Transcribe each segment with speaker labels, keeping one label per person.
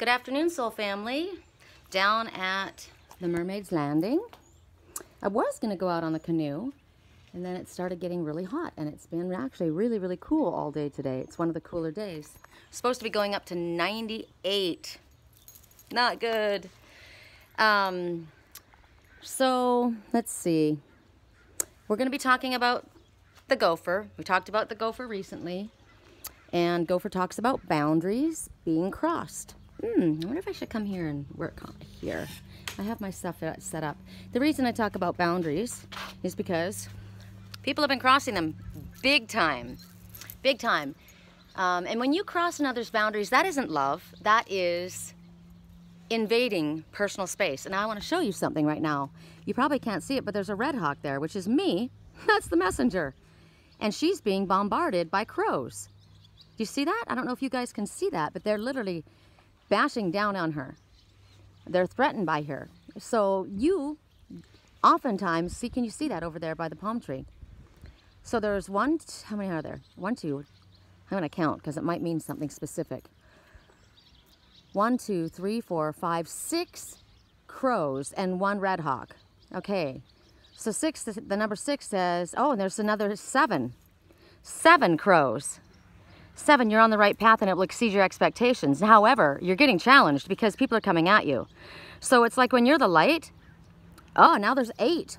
Speaker 1: Good afternoon, Soul Family. Down at the Mermaid's Landing. I was going to go out on the canoe, and then it started getting really hot, and it's been actually really, really cool all day today. It's one of the cooler days. supposed to be going up to 98. Not good. Um, so, let's see. We're going to be talking about the gopher. We talked about the gopher recently. And Gopher talks about boundaries being crossed. Hmm, I wonder if I should come here and work on here. I have my stuff set up. The reason I talk about boundaries is because people have been crossing them big time. Big time. Um, and when you cross another's boundaries, that isn't love. That is invading personal space. And I want to show you something right now. You probably can't see it, but there's a red hawk there, which is me. That's the messenger. And she's being bombarded by crows. Do you see that? I don't know if you guys can see that, but they're literally bashing down on her. They're threatened by her. So you oftentimes see, can you see that over there by the palm tree? So there's one, how many are there? One, two, I'm going to count because it might mean something specific. One, two, three, four, five, six crows and one red hawk. Okay. So six, the number six says, oh, and there's another seven. Seven crows. Seven, you're on the right path and it will exceed your expectations. However, you're getting challenged because people are coming at you. So it's like when you're the light, oh, now there's eight.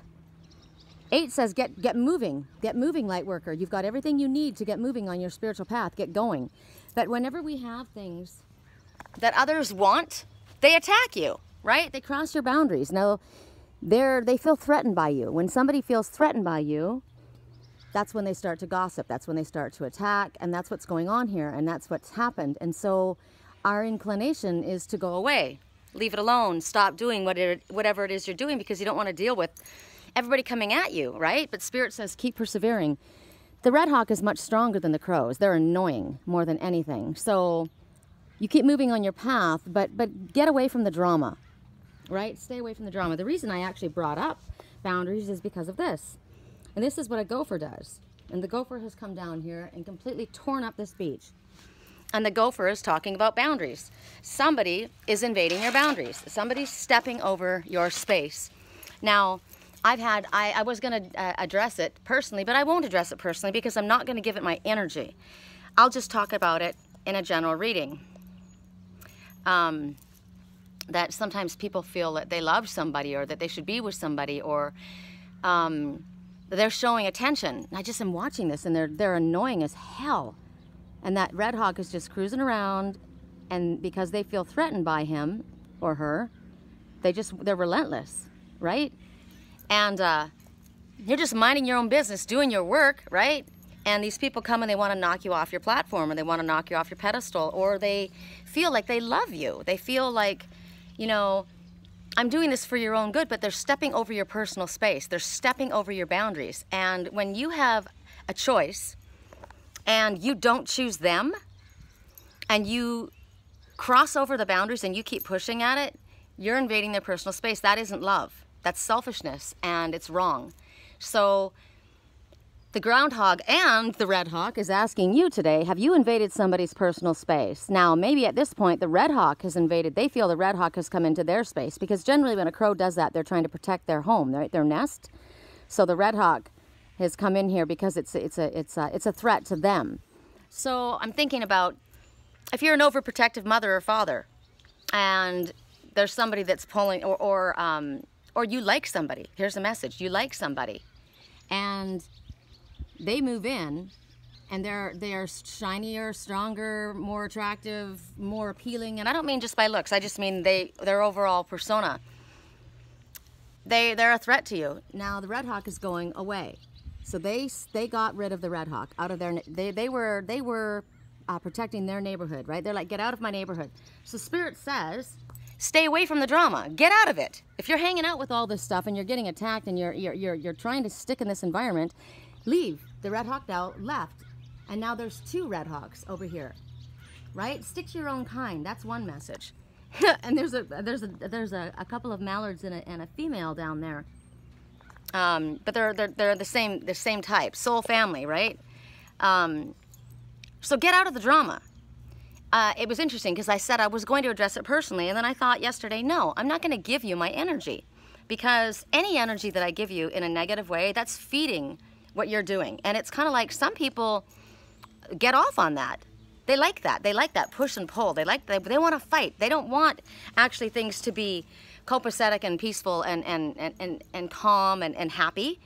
Speaker 1: Eight says get, get moving, get moving, light worker. You've got everything you need to get moving on your spiritual path, get going. But whenever we have things that others want, they attack you, right? They cross your boundaries. Now, they're, they feel threatened by you. When somebody feels threatened by you, that's when they start to gossip. That's when they start to attack. And that's what's going on here. And that's what's happened. And so our inclination is to go away, leave it alone, stop doing what it, whatever it is you're doing because you don't want to deal with everybody coming at you, right? But Spirit says keep persevering. The Red Hawk is much stronger than the crows. They're annoying more than anything. So you keep moving on your path, but, but get away from the drama, right? Stay away from the drama. The reason I actually brought up boundaries is because of this. And this is what a gopher does. And the gopher has come down here and completely torn up this beach. And the gopher is talking about boundaries. Somebody is invading your boundaries. Somebody's stepping over your space. Now, I've had, I, I was going to uh, address it personally, but I won't address it personally because I'm not going to give it my energy. I'll just talk about it in a general reading. Um, that sometimes people feel that they love somebody or that they should be with somebody or um, they're showing attention. I just am watching this and they're, they're annoying as hell. And that Red Hawk is just cruising around and because they feel threatened by him or her, they just, they're relentless, right? And uh, you're just minding your own business, doing your work, right? And these people come and they want to knock you off your platform or they want to knock you off your pedestal or they feel like they love you. They feel like, you know, I'm doing this for your own good, but they're stepping over your personal space. They're stepping over your boundaries. And when you have a choice and you don't choose them and you cross over the boundaries and you keep pushing at it, you're invading their personal space. That isn't love. That's selfishness and it's wrong. So the groundhog and the red hawk is asking you today, have you invaded somebody's personal space? Now, maybe at this point, the red hawk has invaded, they feel the red hawk has come into their space because generally when a crow does that, they're trying to protect their home, right, their nest. So the red hawk has come in here because it's, it's, a, it's, a, it's a threat to them. So I'm thinking about if you're an overprotective mother or father and there's somebody that's pulling, or, or, um, or you like somebody, here's a message, you like somebody, and they move in and they're they're shinier, stronger, more attractive, more appealing. And I don't mean just by looks. I just mean they their overall persona. They they're a threat to you. Now the red hawk is going away, so they they got rid of the red hawk out of their they they were they were uh, protecting their neighborhood, right? They're like get out of my neighborhood. So spirit says. Stay away from the drama. Get out of it. If you're hanging out with all this stuff and you're getting attacked and you're, you're, you're, you're trying to stick in this environment, leave. The Red Hawk now left. And now there's two Red Hawks over here. Right? Stick to your own kind. That's one message. and there's a there's a there's a, a couple of mallards and a, and a female down there. Um, but they're, they're they're the same the same type, soul family, right? Um, so get out of the drama. uh, it was interesting because I said I was going to address it personally, and then I thought yesterday, no, I'm not going to give you my energy because any energy that I give you in a negative way, that's feeding what you're doing. And it's kind of like some people get off on that. They like that. They like that push and pull. They like they, they want to fight. They don't want actually things to be copacetic and peaceful and and and and, and calm and, and happy.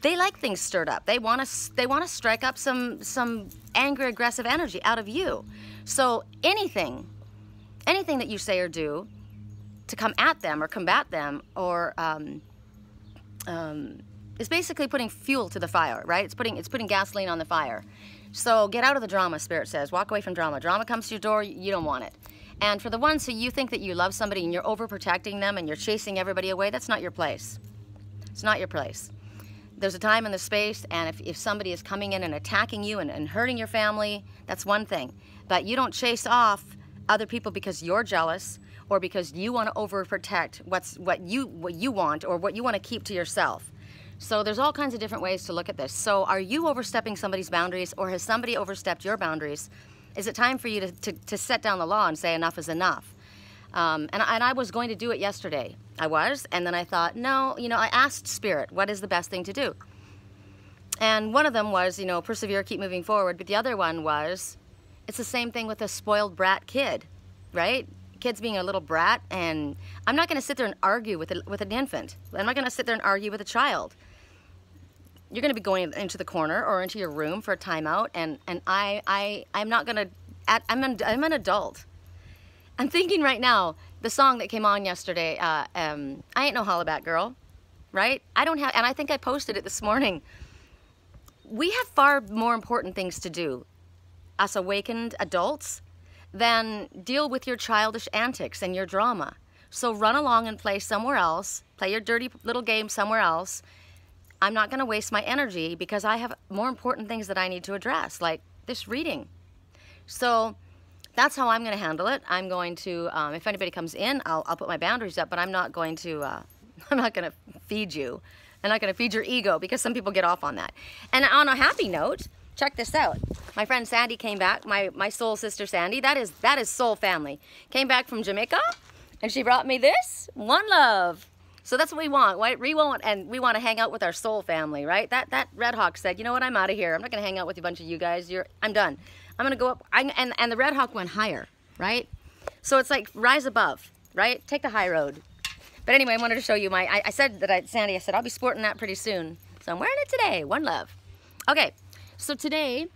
Speaker 1: They like things stirred up. They want to they want to strike up some some angry aggressive energy out of you. So anything anything that you say or do to come at them or combat them or um, um, is basically putting fuel to the fire, right? It's putting it's putting gasoline on the fire. So get out of the drama, Spirit says. Walk away from drama. Drama comes to your door, you don't want it. And for the ones who you think that you love somebody and you're overprotecting them and you're chasing everybody away, that's not your place. It's not your place. There's a time and the space, and if, if somebody is coming in and attacking you and, and hurting your family, that's one thing. But you don't chase off other people because you're jealous or because you want to overprotect what's what you what you want or what you want to keep to yourself. So there's all kinds of different ways to look at this. So are you overstepping somebody's boundaries or has somebody overstepped your boundaries? Is it time for you to, to, to set down the law and say enough is enough? Um, and, and I was going to do it yesterday. I was, and then I thought, no, you know, I asked Spirit, what is the best thing to do? And one of them was, you know, persevere, keep moving forward. But the other one was, it's the same thing with a spoiled brat kid, right? Kids being a little brat, and I'm not going to sit there and argue with, a, with an infant. I'm not going to sit there and argue with a child you're going to be going into the corner or into your room for a timeout and and I I I'm not going to I'm an, I'm an adult. I'm thinking right now the song that came on yesterday uh, um, I ain't no hollaback girl, right? I don't have and I think I posted it this morning. We have far more important things to do as awakened adults than deal with your childish antics and your drama. So run along and play somewhere else, play your dirty little game somewhere else, I'm not going to waste my energy because I have more important things that I need to address, like this reading. So that's how I'm going to handle it. I'm going to, um, if anybody comes in, I'll, I'll, put my boundaries up, but I'm not going to, uh, I'm not going to feed you. I'm not going to feed your ego because some people get off on that. And on a happy note, check this out. My friend Sandy came back, my, my soul sister Sandy, that is, that is soul family, came back from Jamaica and she brought me this, One Love. So that's what we want, right? We want, and we want to hang out with our soul family, right? That that Red Hawk said, you know what? I'm out of here. I'm not going to hang out with a bunch of you guys. You're, I'm done. I'm going to go up. I, and and the Red Hawk went higher, right? So it's like rise above, right? Take the high road. But anyway, I wanted to show you my. I, I said that I, Sandy. I said I'll be sporting that pretty soon. So I'm wearing it today. One love. Okay. So today,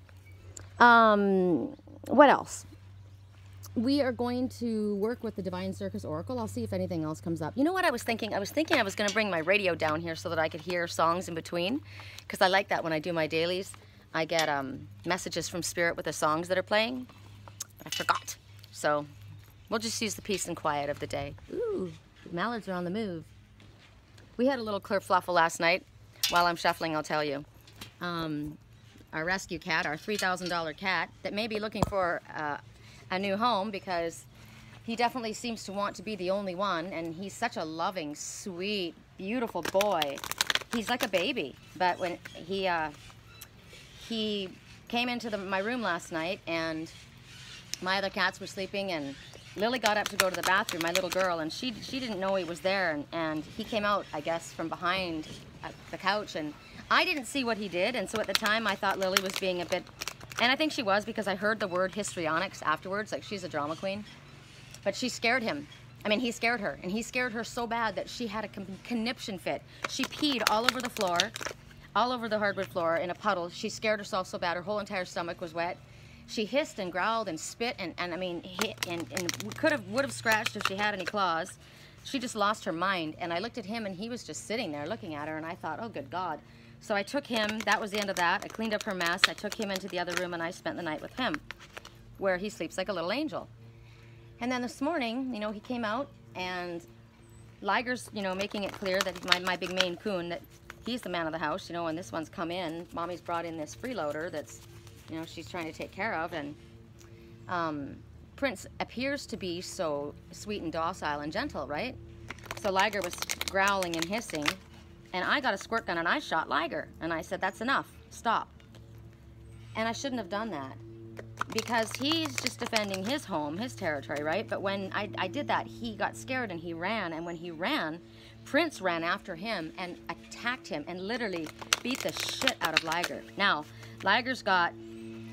Speaker 1: um, what else? We are going to work with the Divine Circus Oracle. I'll see if anything else comes up. You know what I was thinking? I was thinking I was going to bring my radio down here so that I could hear songs in between. Because I like that when I do my dailies. I get um, messages from Spirit with the songs that are playing. But I forgot. So we'll just use the peace and quiet of the day. Ooh, mallards are on the move. We had a little kerfluffle last night. While I'm shuffling, I'll tell you. Um, our rescue cat, our $3,000 cat, that may be looking for uh, a new home because he definitely seems to want to be the only one and he's such a loving, sweet, beautiful boy. He's like a baby, but when he uh, he came into the, my room last night and my other cats were sleeping and Lily got up to go to the bathroom, my little girl, and she she didn't know he was there and, and he came out, I guess, from behind uh, the couch and I didn't see what he did and so at the time I thought Lily was being a bit and I think she was because I heard the word histrionics afterwards, like she's a drama queen. But she scared him. I mean, he scared her, and he scared her so bad that she had a conniption fit. She peed all over the floor, all over the hardwood floor in a puddle. She scared herself so bad, her whole entire stomach was wet. She hissed and growled and spit and, and I mean, hit and, and could have, would have scratched if she had any claws. She just lost her mind. And I looked at him and he was just sitting there looking at her and I thought, oh, good God. So I took him, that was the end of that. I cleaned up her mess. I took him into the other room and I spent the night with him, where he sleeps like a little angel. And then this morning, you know, he came out and Liger's, you know, making it clear that my, my big Maine Coon, that he's the man of the house, you know, and this one's come in. Mommy's brought in this freeloader that's, you know, she's trying to take care of. And um, Prince appears to be so sweet and docile and gentle, right? So Liger was growling and hissing and I got a squirt gun and I shot Liger. And I said, that's enough, stop. And I shouldn't have done that. because he's just defending his home, his territory, right? But when I, I did that, he got scared and he ran. And when he ran, Prince ran after him and attacked him and literally beat the shit out of Liger. Now, Liger's got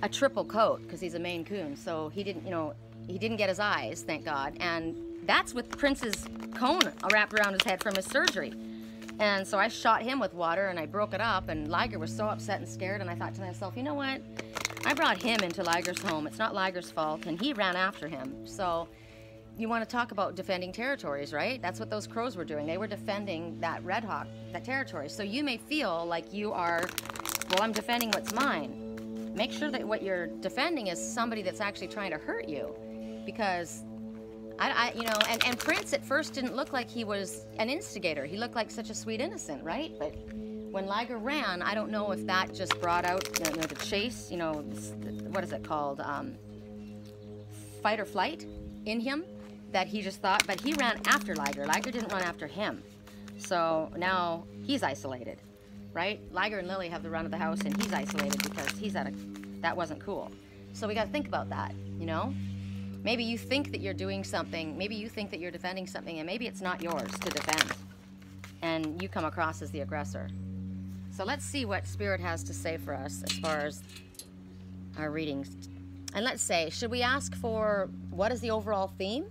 Speaker 1: a triple coat because he's a Maine Coon, so he didn't, you know, he didn't get his eyes, thank God. And that's with Prince's cone wrapped around his head from his surgery. And so I shot him with water and I broke it up and Liger was so upset and scared and I thought to myself, you know what? I brought him into Liger's home. It's not Liger's fault and he ran after him. So you want to talk about defending territories, right? That's what those crows were doing. They were defending that red hawk, that territory. So you may feel like you are, well, I'm defending what's mine. Make sure that what you're defending is somebody that's actually trying to hurt you because I, I, you know, and, and Prince at first didn't look like he was an instigator. He looked like such a sweet innocent, right? But when Liger ran, I don't know if that just brought out you know, the chase, you know, what is it called? Um, fight or flight in him that he just thought, but he ran after Liger. Liger didn't run after him. So now he's isolated, right? Liger and Lily have the run of the house and he's isolated because he's at a, that wasn't cool. So we got to think about that, you know? Maybe you think that you're doing something, maybe you think that you're defending something, and maybe it's not yours to defend. And you come across as the aggressor. So let's see what Spirit has to say for us as far as our readings. And let's say, should we ask for what is the overall theme?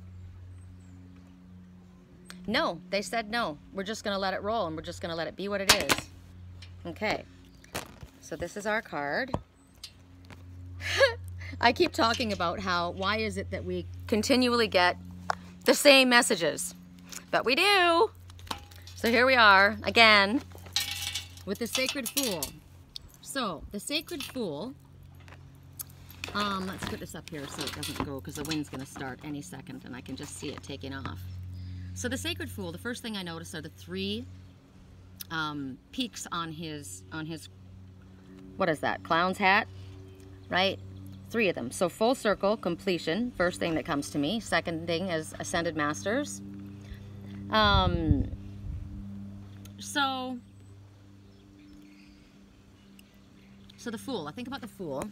Speaker 1: No, they said no. We're just going to let it roll and we're just going to let it be what it is. Okay. So this is our card. I keep talking about how, why is it that we continually get the same messages? But we do. So here we are, again, with the Sacred Fool. So, the Sacred Fool, um, let's put this up here so it doesn't go, because the wind's going to start any second, and I can just see it taking off. So the Sacred Fool, the first thing I notice are the three um, peaks on his, on his, what is that, clown's hat, right? Three of them. So full circle, completion, first thing that comes to me. Second thing is ascended masters. Um, so, so the fool, I think about the fool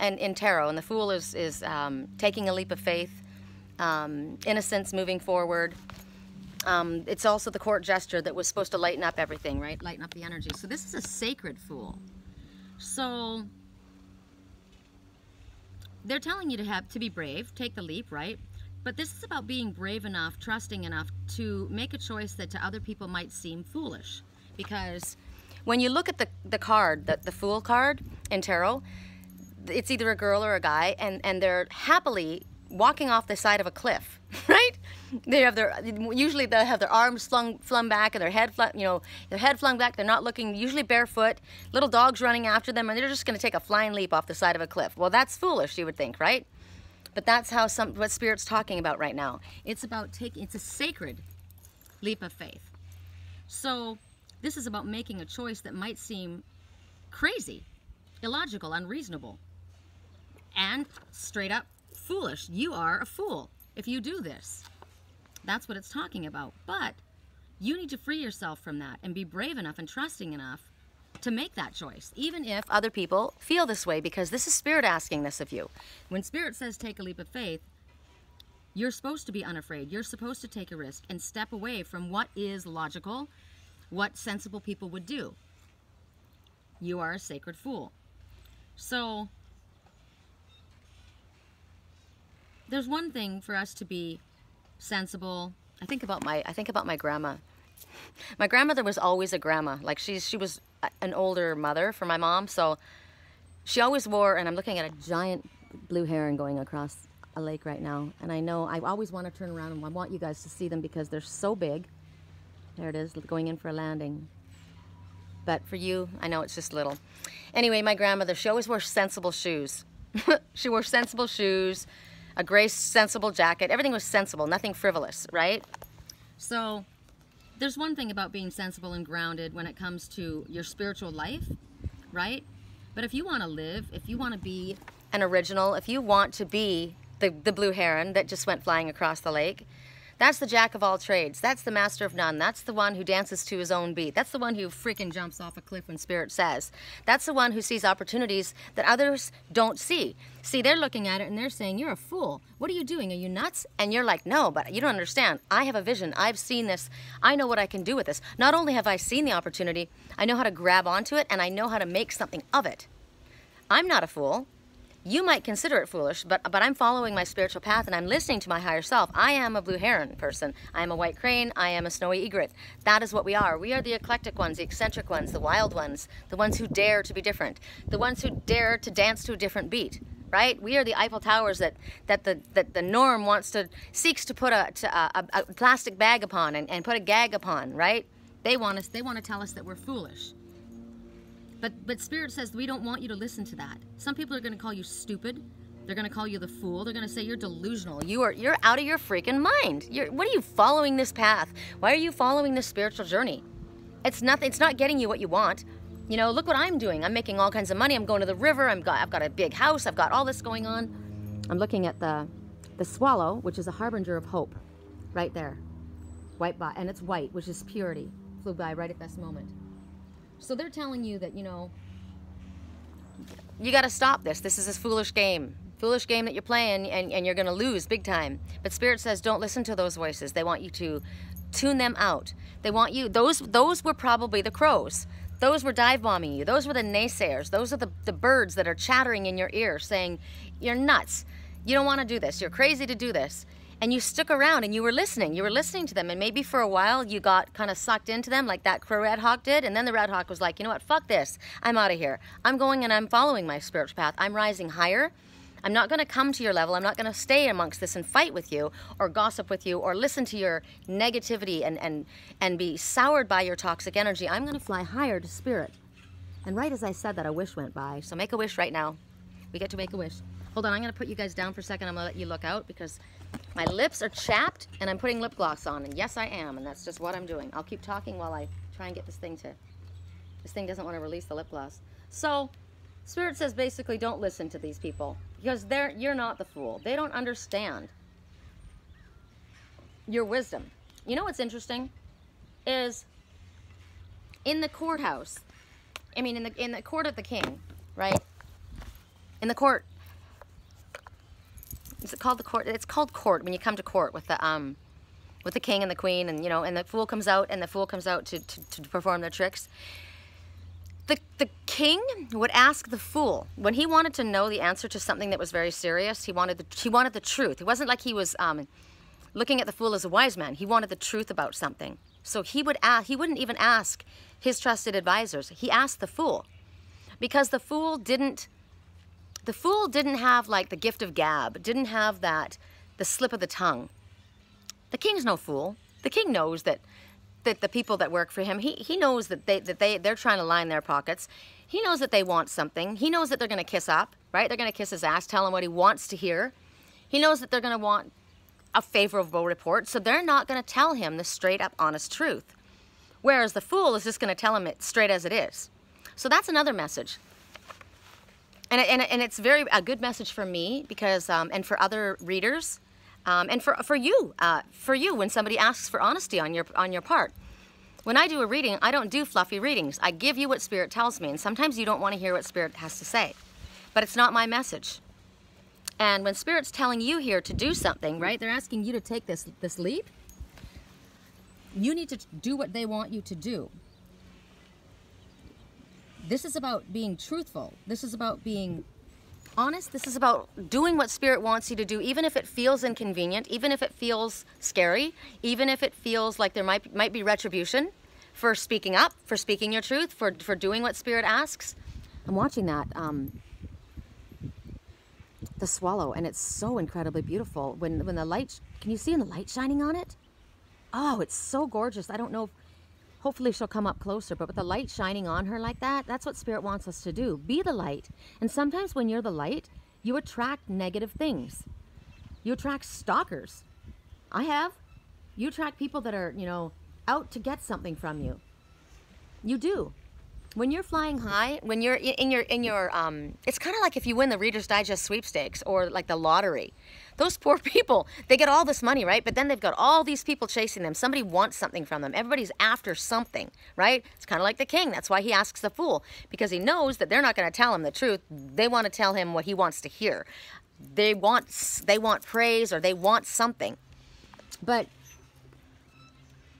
Speaker 1: and in tarot, and the fool is, is um, taking a leap of faith, um, innocence moving forward. Um, it's also the court gesture that was supposed to lighten up everything, right? Lighten up the energy. So this is a sacred fool. So they're telling you to have to be brave, take the leap, right? But this is about being brave enough, trusting enough to make a choice that to other people might seem foolish. Because when you look at the, the card, the, the Fool card in tarot, it's either a girl or a guy, and, and they're happily walking off the side of a cliff, right? They have their usually they have their arms flung flung back and their head flung, you know their head flung back. They're not looking usually barefoot. Little dogs running after them, and they're just going to take a flying leap off the side of a cliff. Well, that's foolish, you would think, right? But that's how some what spirit's talking about right now. It's about taking. It's a sacred leap of faith. So this is about making a choice that might seem crazy, illogical, unreasonable, and straight up foolish. You are a fool if you do this. That's what it's talking about. But you need to free yourself from that and be brave enough and trusting enough to make that choice, even if other people feel this way, because this is Spirit asking this of you. When Spirit says take a leap of faith, you're supposed to be unafraid. You're supposed to take a risk and step away from what is logical, what sensible people would do. You are a sacred fool. So, there's one thing for us to be sensible. I think about my I think about my grandma. My grandmother was always a grandma. Like she's she was an older mother for my mom, so she always wore and I'm looking at a giant blue heron going across a lake right now. And I know I always want to turn around and I want you guys to see them because they're so big. There it is, going in for a landing. But for you, I know it's just little. Anyway, my grandmother, she always wore sensible shoes. she wore sensible shoes a gray sensible jacket. Everything was sensible, nothing frivolous, right? So there's one thing about being sensible and grounded when it comes to your spiritual life, right? But if you want to live, if you want to be an original, if you want to be the, the blue heron that just went flying across the lake, That's the jack of all trades. That's the master of none. That's the one who dances to his own beat. That's the one who freaking jumps off a cliff when spirit says. That's the one who sees opportunities that others don't see. See, they're looking at it and they're saying, You're a fool. What are you doing? Are you nuts? And you're like, No, but you don't understand. I have a vision. I've seen this. I know what I can do with this. Not only have I seen the opportunity, I know how to grab onto it and I know how to make something of it. I'm not a fool. You might consider it foolish, but, but I'm following my spiritual path and I'm listening to my higher self. I am a blue heron person. I am a white crane. I am a snowy egret. That is what we are. We are the eclectic ones, the eccentric ones, the wild ones, the ones who dare to be different, the ones who dare to dance to a different beat right? We are the Eiffel Towers that, that, the, that the norm wants to, seeks to put a, to a, a, plastic bag upon and, and put a gag upon, right? They want us, they want to tell us that we're foolish. But but Spirit says we don't want you to listen to that. Some people are going to call you stupid. They're going to call you the fool. They're going to say you're delusional. You are you're out of your freaking mind. You're what are you following this path? Why are you following this spiritual journey? It's nothing. It's not getting you what you want. You know, look what I'm doing. I'm making all kinds of money. I'm going to the river. I'm got I've got a big house. I've got all this going on. I'm looking at the the swallow, which is a harbinger of hope, right there, white by, and it's white, which is purity. Flew by right at this moment. So they're telling you that, you know, you got to stop this. This is a foolish game. Foolish game that you're playing and, and you're going to lose big time. But Spirit says don't listen to those voices. They want you to tune them out. They want you, those, those were probably the crows. Those were dive bombing you. Those were the naysayers. Those are the, the birds that are chattering in your ear saying, you're nuts. You don't want to do this. You're crazy to do this and you stuck around and you were listening. You were listening to them, and maybe for a while you got kind of sucked into them, like that crow red hawk did. And then the red hawk was like, you know what? Fuck this. I'm out of here. I'm going and I'm following my spiritual path. I'm rising higher. I'm not going to come to your level. I'm not going to stay amongst this and fight with you or gossip with you or listen to your negativity and, and, and be soured by your toxic energy. I'm going to fly higher to spirit. And right as I said that, a wish went by. So make a wish right now. We get to make a wish. Hold on, I'm going to put you guys down for a second. I'm going to let you look out because my lips are chapped and I'm putting lip gloss on. And yes, I am. And that's just what I'm doing. I'll keep talking while I try and get this thing to... This thing doesn't want to release the lip gloss. So, Spirit says basically don't listen to these people. Because they're you're not the fool. They don't understand your wisdom. You know what's interesting? Is in the courthouse, I mean in the in the court of the king, right? In the court is it called the court? It's called court when you come to court with the um, with the king and the queen, and you know, and the fool comes out, and the fool comes out to, to, to perform their tricks. The the king would ask the fool when he wanted to know the answer to something that was very serious. He wanted the he wanted the truth. It wasn't like he was um, looking at the fool as a wise man. He wanted the truth about something. So he would ask. He wouldn't even ask his trusted advisors. He asked the fool, because the fool didn't the fool didn't have like the gift of gab, didn't have that, the slip of the tongue. The king's no fool. The king knows that that the people that work for him, he, he knows that they that they they're trying to line their pockets. He knows that they want something. He knows that they're gonna kiss up, right? They're gonna kiss his ass, tell him what he wants to hear. He knows that they're gonna want a favorable report, so they're not gonna tell him the straight up honest truth. Whereas the fool is just gonna tell him it straight as it is. So that's another message and, and, and it's very a good message for me because um, and for other readers um, and for, for you uh, for you when somebody asks for honesty on your on your part. When I do a reading I don't do fluffy readings. I give you what spirit tells me and sometimes you don't want to hear what spirit has to say but it's not my message. And when spirit's telling you here to do something right they're asking you to take this this leap you need to do what they want you to do this is about being truthful. This is about being honest. This is about doing what Spirit wants you to do, even if it feels inconvenient, even if it feels scary, even if it feels like there might, might be retribution for speaking up, for speaking your truth, for, for doing what Spirit asks. I'm watching that, um, the swallow, and it's so incredibly beautiful. When, when the light, can you see the light shining on it? Oh, it's so gorgeous. I don't know if Hopefully she'll come up closer, but with the light shining on her like that, that's what Spirit wants us to do. Be the light. And sometimes when you're the light, you attract negative things. You attract stalkers. I have. You attract people that are, you know, out to get something from you. You do. When you're flying high, when you're in your in your um, it's kind of like if you win the Reader's Digest sweepstakes or like the lottery. Those poor people, they get all this money, right? But then they've got all these people chasing them. Somebody wants something from them. Everybody's after something, right? It's kind of like the king. That's why he asks the fool because he knows that they're not going to tell him the truth. They want to tell him what he wants to hear. They want they want praise or they want something. But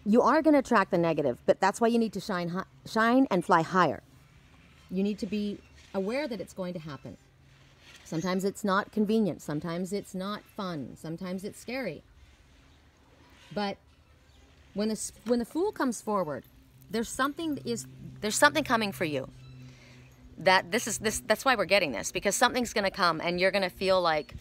Speaker 1: you are going to attract the negative, but that's why you need to shine, high, shine and fly higher. You need to be aware that it's going to happen. Sometimes it's not convenient. Sometimes it's not fun. Sometimes it's scary. But when the when the fool comes forward, there's something is there's something coming for you. That this is this that's why we're getting this because something's going to come and you're going to feel like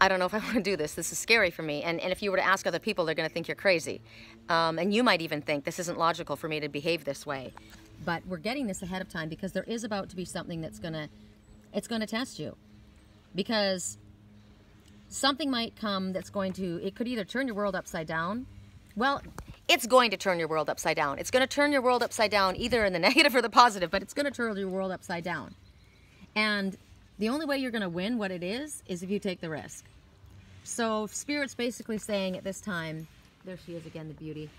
Speaker 1: I don't know if I want to do this. This is scary for me. And, and if you were to ask other people, they're going to think you're crazy. Um, and you might even think this isn't logical for me to behave this way. But we're getting this ahead of time because there is about to be something that's going to, it's going to test you. Because something might come that's going to, it could either turn your world upside down. Well, it's going to turn your world upside down. It's going to turn your world upside down either in the negative or the positive, but it's going to turn your world upside down. And the only way you're going to win what it is is if you take the risk. So Spirit's basically saying at this time, there she is again, the beauty.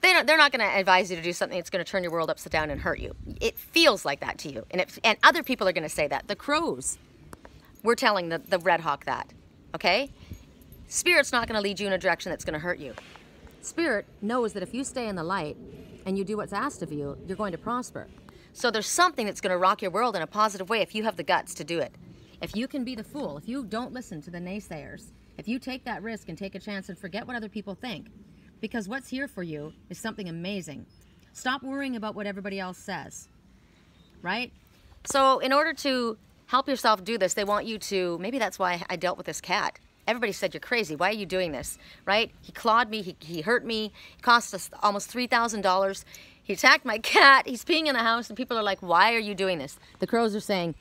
Speaker 1: They don't, they're not going to advise you to do something that's going to turn your world upside down and hurt you. It feels like that to you. And, it, and other people are going to say that. The crows we're telling the, the Red Hawk that, okay? Spirit's not going to lead you in a direction that's going to hurt you. Spirit knows that if you stay in the light and you do what's asked of you, you're going to prosper. So there's something that's going to rock your world in a positive way if you have the guts to do it. If you can be the fool, if you don't listen to the naysayers, if you take that risk and take a chance and forget what other people think, because what's here for you is something amazing. Stop worrying about what everybody else says, right? So in order to help yourself do this, they want you to, maybe that's why I dealt with this cat. Everybody said, you're crazy. Why are you doing this? Right? He clawed me. He, he hurt me. It cost us almost $3,000. He attacked my cat. He's peeing in the house, and people are like, why are you doing this? The crows are saying,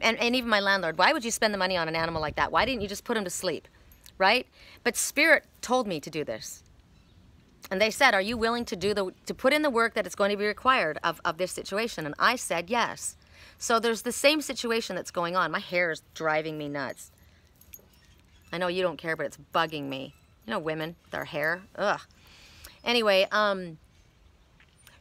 Speaker 1: and, and even my landlord, why would you spend the money on an animal like that? Why didn't you just put him to sleep? Right? But Spirit told me to do this. And they said, are you willing to do the, to put in the work that is going to be required of, of this situation? And I said, yes. So there's the same situation that's going on. My hair is driving me nuts. I know you don't care, but it's bugging me. You know, women, their hair, ugh. Anyway, um,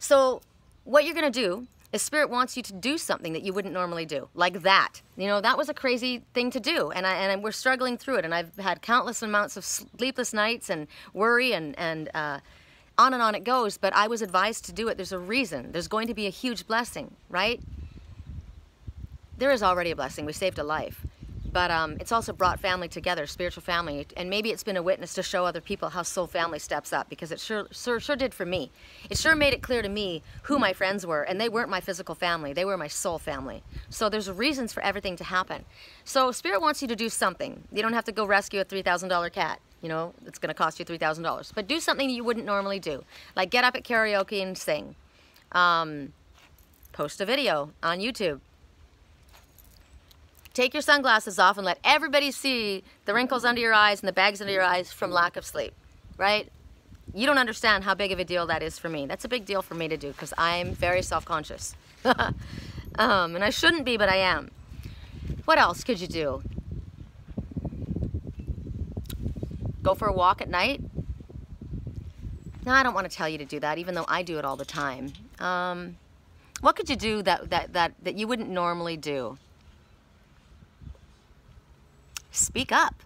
Speaker 1: so what you're going to do is Spirit wants you to do something that you wouldn't normally do, like that. You know, that was a crazy thing to do, and, I, and we're struggling through it, and I've had countless amounts of sleepless nights and worry and, and uh, on and on it goes, but I was advised to do it. There's a reason. There's going to be a huge blessing, right? There is already a blessing. We saved a life but um, it's also brought family together, spiritual family, and maybe it's been a witness to show other people how soul family steps up because it sure, sure, sure did for me. It sure made it clear to me who my friends were, and they weren't my physical family; they were my soul family. So there's reasons for everything to happen. So Spirit wants you to do something. You don't have to go rescue a three thousand dollar cat. You know, it's going to cost you three thousand dollars, but do something you wouldn't normally do, like get up at karaoke and sing. Um, post a video on YouTube Take your sunglasses off and let everybody see the wrinkles under your eyes and the bags under your eyes from lack of sleep, right? You don't understand how big of a deal that is for me. That's a big deal for me to do because I'm very self-conscious. um, and I shouldn't be, but I am. What else could you do? Go for a walk at night? No, I don't want to tell you to do that, even though I do it all the time. Um, what could you do that, that, that, that you wouldn't normally do? Speak up.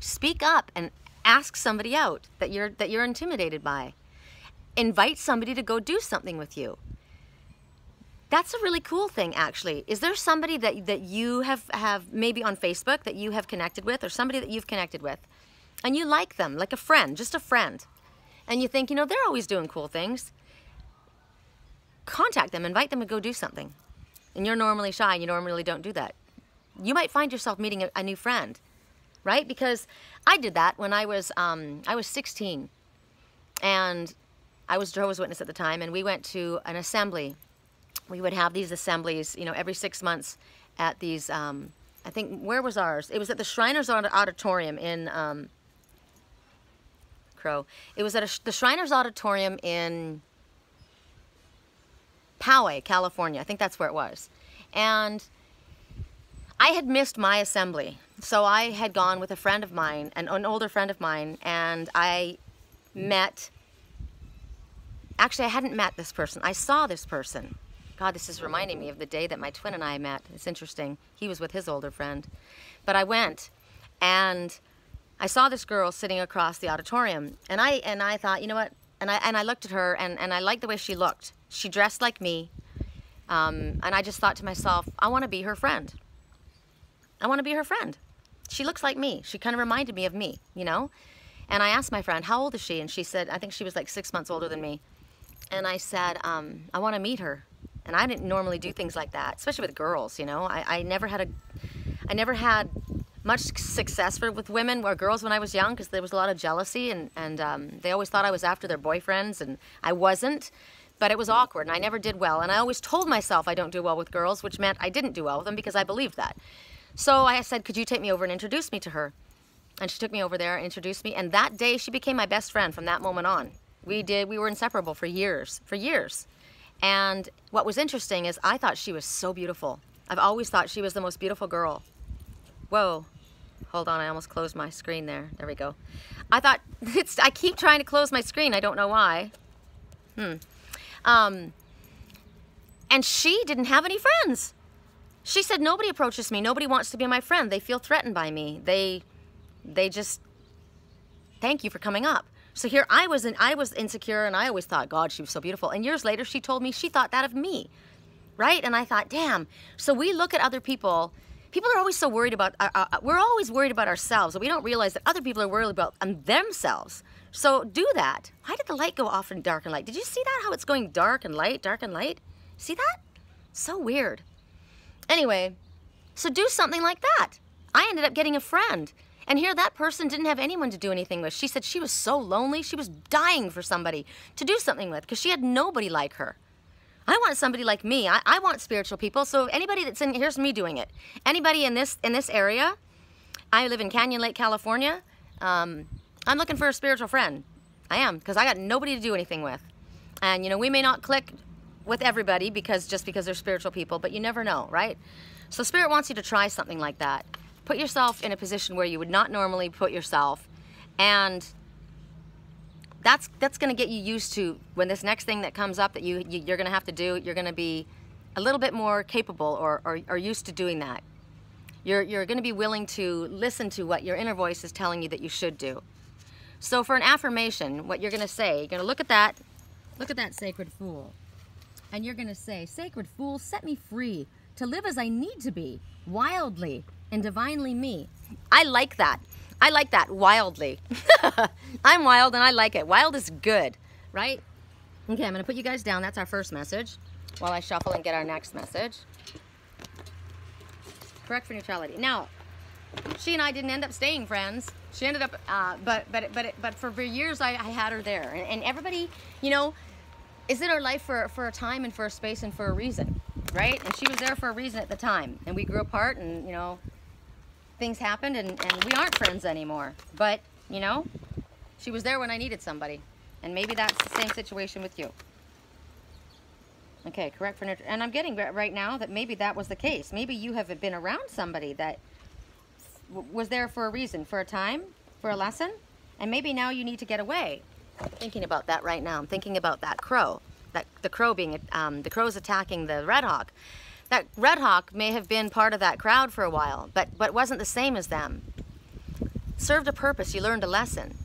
Speaker 1: Speak up and ask somebody out that you're that you're intimidated by. Invite somebody to go do something with you. That's a really cool thing actually. Is there somebody that that you have have maybe on Facebook that you have connected with or somebody that you've connected with and you like them like a friend, just a friend. And you think, you know, they're always doing cool things. Contact them, invite them to go do something. And you're normally shy, and you normally don't do that you might find yourself meeting a, a new friend, right? Because I did that when I was um, I was 16, and I was Jehovah's Witness at the time, and we went to an assembly. We would have these assemblies, you know, every six months at these. Um, I think where was ours? It was at the Shriners Auditorium in um, Crow. It was at a, the Shriners Auditorium in Poway, California. I think that's where it was. And I had missed my assembly. So I had gone with a friend of mine, an, an older friend of mine, and I met, actually I hadn't met this person. I saw this person. God, this is reminding me of the day that my twin and I met. It's interesting. He was with his older friend. But I went and I saw this girl sitting across the auditorium and I and I thought, you know what? And I and I looked at her and, and I liked the way she looked. She dressed like me. Um, and I just thought to myself, I want to be her friend. I want to be her friend. She looks like me. She kind of reminded me of me, you know? And I asked my friend, how old is she? And she said, I think she was like six months older than me. And I said, um, I want to meet her. And I didn't normally do things like that, especially with girls, you know? I, I never had a, I never had much success for, with women or girls when I was young because there was a lot of jealousy and, and um, they always thought I was after their boyfriends and I wasn't. But it was awkward and I never did well. And I always told myself I don't do well with girls, which meant I didn't do well with them because I believed that. So I said, could you take me over and introduce me to her? And she took me over there, introduced me, and that day she became my best friend from that moment on. We did, we were inseparable for years, for years. And what was interesting is I thought she was so beautiful. I've always thought she was the most beautiful girl. Whoa, hold on, I almost closed my screen there. There we go. I thought, it's, I keep trying to close my screen, I don't know why. Hmm. Um, and she didn't have any friends. She said, nobody approaches me, nobody wants to be my friend. They feel threatened by me. They, they just, thank you for coming up. So here I was, in, I was insecure, and I always thought, God, she was so beautiful. And years later, she told me she thought that of me, right? And I thought, damn. So we look at other people. People are always so worried about. Uh, uh, we're always worried about ourselves, we don't realize that other people are worried about um, themselves. So do that. Why did the light go off in dark and light? Did you see that? How it's going dark and light, dark and light? See that? So weird. Anyway, so do something like that. I ended up getting a friend. And here that person didn't have anyone to do anything with. She said she was so lonely, she was dying for somebody to do something with because she had nobody like her. I want somebody like me. I, I want spiritual people. So anybody that's in here's me doing it. Anybody in this in this area, I live in Canyon Lake, California. Um, I'm looking for a spiritual friend. I am because I got nobody to do anything with. And you know, we may not click with everybody because just because they're spiritual people, but you never know, right? So spirit wants you to try something like that. Put yourself in a position where you would not normally put yourself and that's that's going to get you used to when this next thing that comes up that you, you are going to have to do you're going to be a little bit more capable or, or, or used to doing that. You're, you're going to be willing to listen to what your inner voice is telling you that you should do. So for an affirmation what you're going to say you're going to look at that look at that sacred fool and you're going to say sacred fool set me free to live as i need to be wildly and divinely me. I like that. I like that wildly. I'm wild and I like it. Wild is good, right? Okay, I'm going to put you guys down. That's our first message while I shuffle and get our next message. Correct for neutrality. Now, she and I didn't end up staying friends. She ended up, uh, but but but but for, years I, I had her there, and, and everybody, you know, is in our life for for a time and for a space and for a reason, right? And she was there for a reason at the time, and we grew apart, and you know, things happened and, and we aren't friends anymore. But, you know, she was there when I needed somebody. And maybe that's the same situation with you. Okay, correct for and I'm getting right now that maybe that was the case. Maybe you have been around somebody that was there for a reason, for a time, for a lesson, and maybe now you need to get away. Thinking about that right now. I'm thinking about that crow, that the crow being um, the crow's attacking the red hawk that Red Hawk may have been part of that crowd for a while, but, but wasn't the same as them. Served a purpose, you learned a lesson.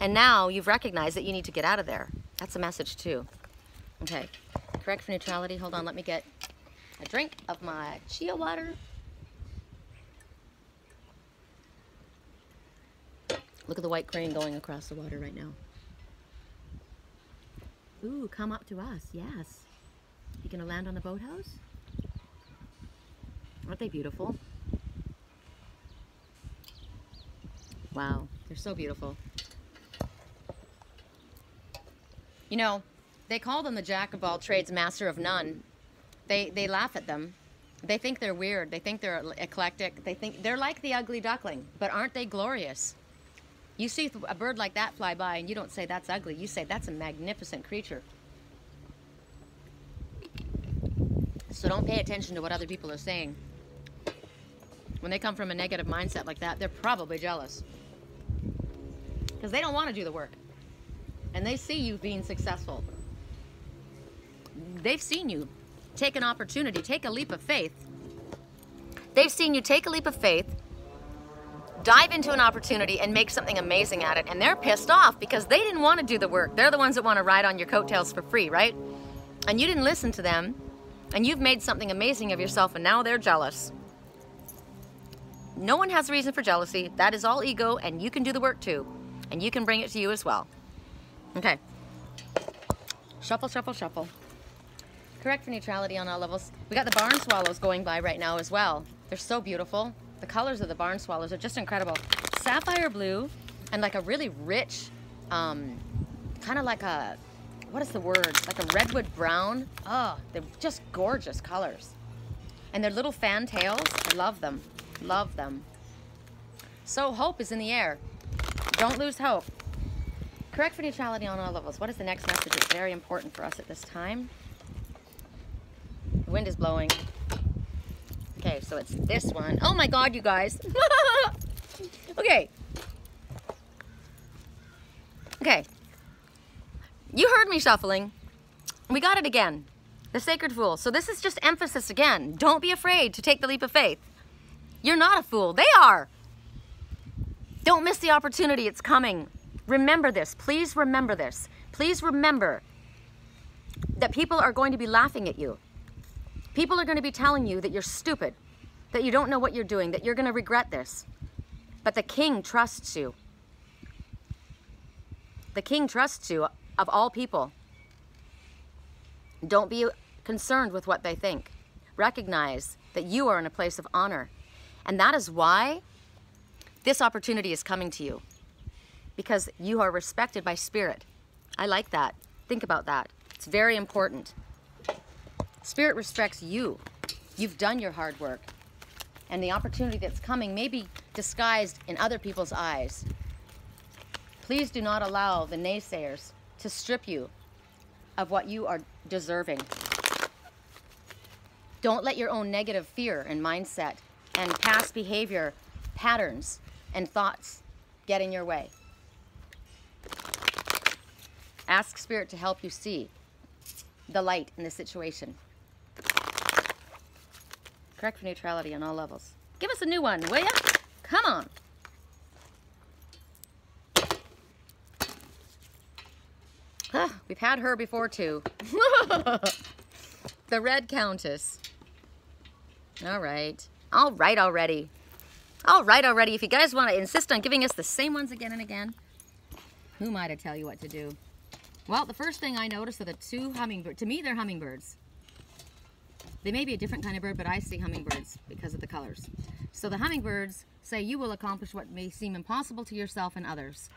Speaker 1: And now you've recognized that you need to get out of there. That's a message too. Okay, correct for neutrality. Hold on, let me get a drink of my chia water. Look at the white crane going across the water right now. Ooh, come up to us, yes. You gonna land on the boathouse? Aren't they beautiful? Wow, they're so beautiful. You know, they call them the jack of all trades, master of none. They, they laugh at them. They think they're weird. They think they're eclectic. They think they're like the ugly duckling, but aren't they glorious? You see a bird like that fly by and you don't say that's ugly. You say that's a magnificent creature. So don't pay attention to what other people are saying. When they come from a negative mindset like that, they're probably jealous. Because they don't want to do the work. And they see you being successful. They've seen you take an opportunity, take a leap of faith. They've seen you take a leap of faith, dive into an opportunity, and make something amazing at it. And they're pissed off because they didn't want to do the work. They're the ones that want to ride on your coattails for free, right? And you didn't listen to them, and you've made something amazing of yourself, and now they're jealous. No one has a reason for jealousy. That is all ego, and you can do the work too. And you can bring it to you as well. Okay. Shuffle, shuffle, shuffle. Correct for neutrality on all levels. We got the barn swallows going by right now as well. They're so beautiful. The colors of the barn swallows are just incredible. Sapphire blue and like a really rich, um, kind of like a, what is the word? Like a redwood brown. Oh, they're just gorgeous colors. And their little fan tails, I love them. Love them. So hope is in the air. Don't lose hope. Correct for neutrality on all levels. What is the next message? It's very important for us at this time. The wind is blowing. Okay, so it's this one. Oh my God, you guys. okay. Okay. You heard me shuffling. We got it again. The Sacred Fool. So this is just emphasis again. Don't be afraid to take the leap of faith. You're not a fool. They are. Don't miss the opportunity. It's coming. Remember this. Please remember this. Please remember that people are going to be laughing at you. People are going to be telling you that you're stupid, that you don't know what you're doing, that you're going to regret this. But the king trusts you. The king trusts you of all people. Don't be concerned with what they think. Recognize that you are in a place of honor. And that is why this opportunity is coming to you. Because you are respected by spirit. I like that. Think about that. It's very important. Spirit respects you. You've done your hard work. And the opportunity that's coming may be disguised in other people's eyes. Please do not allow the naysayers to strip you of what you are deserving. Don't let your own negative fear and mindset and past behavior patterns and thoughts get in your way. Ask Spirit to help you see the light in the situation. Correct for neutrality on all levels. Give us a new one, will ya? Come on. We've had her before too. the Red Countess. All right. All right already. All right already. If you guys want to insist on giving us the same ones again and again, who am I to tell you what to do? Well, the first thing I noticed are the two hummingbirds. To me, they're hummingbirds. They may be a different kind of bird, but I see hummingbirds because of the colors. So the hummingbirds say you will accomplish what may seem impossible to yourself and others.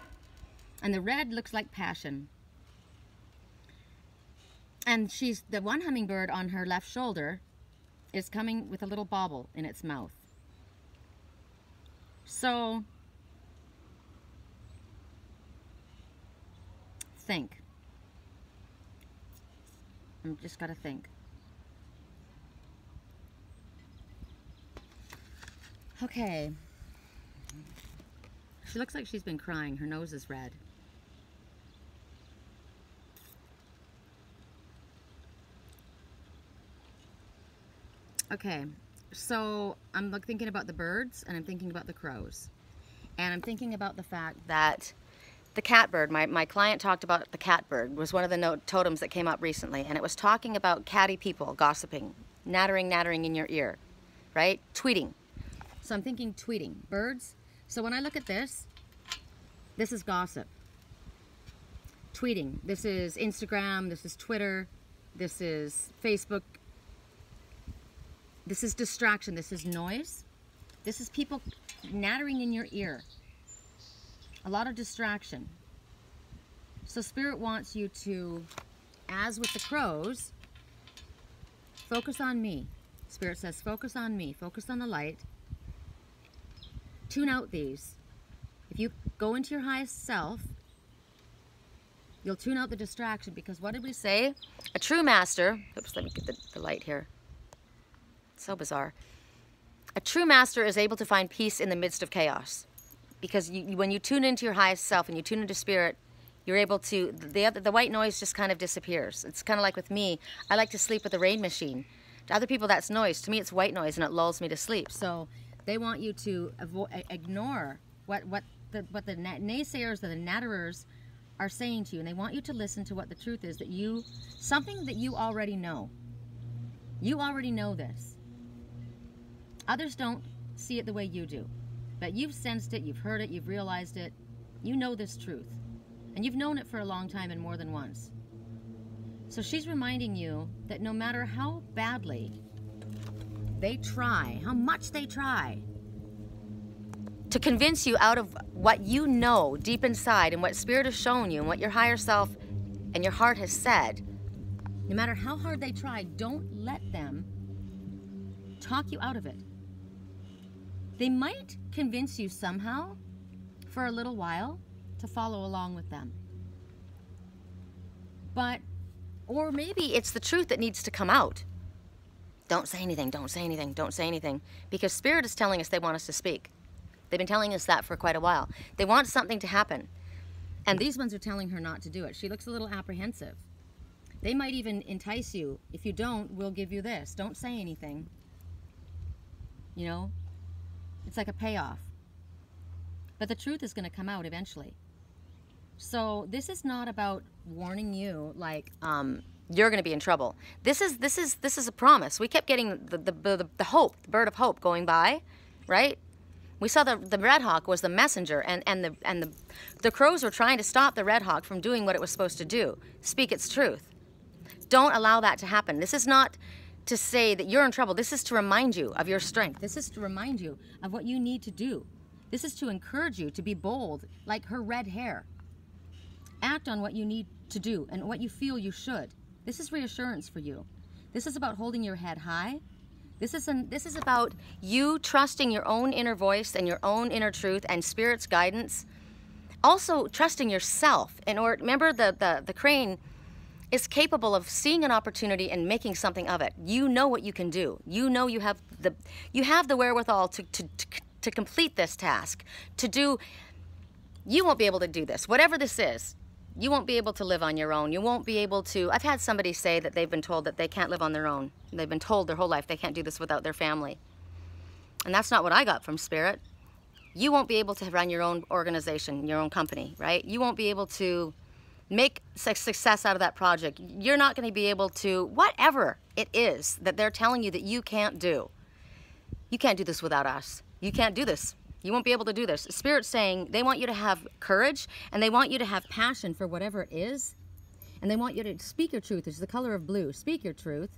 Speaker 1: And the red looks like passion. And she's the one hummingbird on her left shoulder is coming with a little bauble in its mouth. So think. I'm just got to think. Okay. She looks like she's been crying. Her nose is red. Okay, so I'm thinking about the birds and I'm thinking about the crows. And I'm thinking about the fact that the catbird, my, my client talked about the catbird, was one of the note, totems that came up recently. And it was talking about catty people gossiping, nattering, nattering in your ear, right? Tweeting. So I'm thinking tweeting. Birds. So when I look at this, this is gossip. Tweeting. This is Instagram. This is Twitter. This is Facebook. This is distraction. This is noise. This is people nattering in your ear. A lot of distraction. So Spirit wants you to, as with the crows, focus on me. Spirit says, focus on me. Focus on the light tune out these. If you go into your highest self, you'll tune out the distraction because what did we say? A true master, oops, let me get the, the light here. So bizarre. A true master is able to find peace in the midst of chaos. Because you, when you tune into your highest self and you tune into spirit, you're able to, the, other, the white noise just kind of disappears. It's kind of like with me, I like to sleep with a rain machine. To other people, that's noise. To me, it's white noise and it lulls me to sleep. So they want you to ignore what, what, the, what the naysayers or the natterers are saying to you. And they want you to listen to what the truth is that you, something that you already know. You already know this. Others don't see it the way you do. But you've sensed it, you've heard it, you've realized it. You know this truth. And you've known it for a long time and more than once. So she's reminding you that no matter how badly they try, how much they try, to convince you out of what you know deep inside and what Spirit has shown you and what your higher self and your heart has said, no matter how hard they try, don't let them talk you out of it. They might convince you somehow for a little while to follow along with them. But, or maybe it's the truth that needs to come out. Don't say anything, don't say anything, don't say anything. Because Spirit is telling us they want us to speak. They've been telling us that for quite a while. They want something to happen. And these ones are telling her not to do it. She looks a little apprehensive. They might even entice you. If you don't, we'll give you this. Don't say anything. You know, it's like a payoff. But the truth is going to come out eventually. So this is not about warning you like um, you're going to be in trouble. This is this is this is a promise. We kept getting the the, the, the hope, the bird of hope going by, right? We saw the the red hawk was the messenger, and and the and the the crows were trying to stop the red hawk from doing what it was supposed to do, speak its truth. Don't allow that to happen. This is not to say that you're in trouble. This is to remind you of your strength. This is to remind you of what you need to do. This is to encourage you to be bold, like her red hair. Act on what you need to do and what you feel you should. This is reassurance for you. This is about holding your head high. This is, an, this is about you trusting your own inner voice and your own inner truth and spirit's guidance. Also trusting yourself. In order, remember the, the, the crane is capable of seeing an opportunity and making something of it. You know what you can do. You know you have the you have the wherewithal to to, to, to complete this task. To do you won't be able to do this. Whatever this is, you won't be able to live on your own. You won't be able to I've had somebody say that they've been told that they can't live on their own. They've been told their whole life they can't do this without their family. And that's not what I got from spirit. You won't be able to run your own organization, your own company, right? You won't be able to make success out of that project. You're not going to be able to, whatever it is that they're telling you that you can't do. You can't do this without us. You can't do this. You won't be able to do this. Spirit's saying they want you to have courage and they want you to have passion for whatever it is. And they want you to speak your truth. It's the color of blue. Speak your truth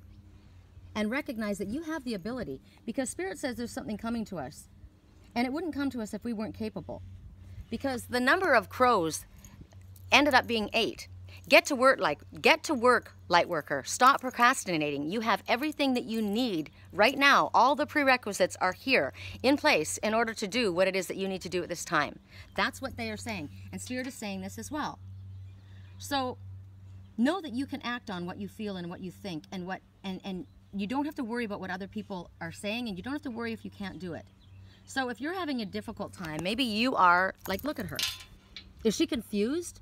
Speaker 1: and recognize that you have the ability because Spirit says there's something coming to us. And it wouldn't come to us if we weren't capable. Because the number of crows ended up being eight. Get to work like get to work, light worker. Stop procrastinating. You have everything that you need right now. All the prerequisites are here in place in order to do what it is that you need to do at this time. That's what they are saying. And Spirit is saying this as well. So know that you can act on what you feel and what you think and what and and you don't have to worry about what other people are saying and you don't have to worry if you can't do it. So if you're having a difficult time, maybe you are like look at her. Is she confused?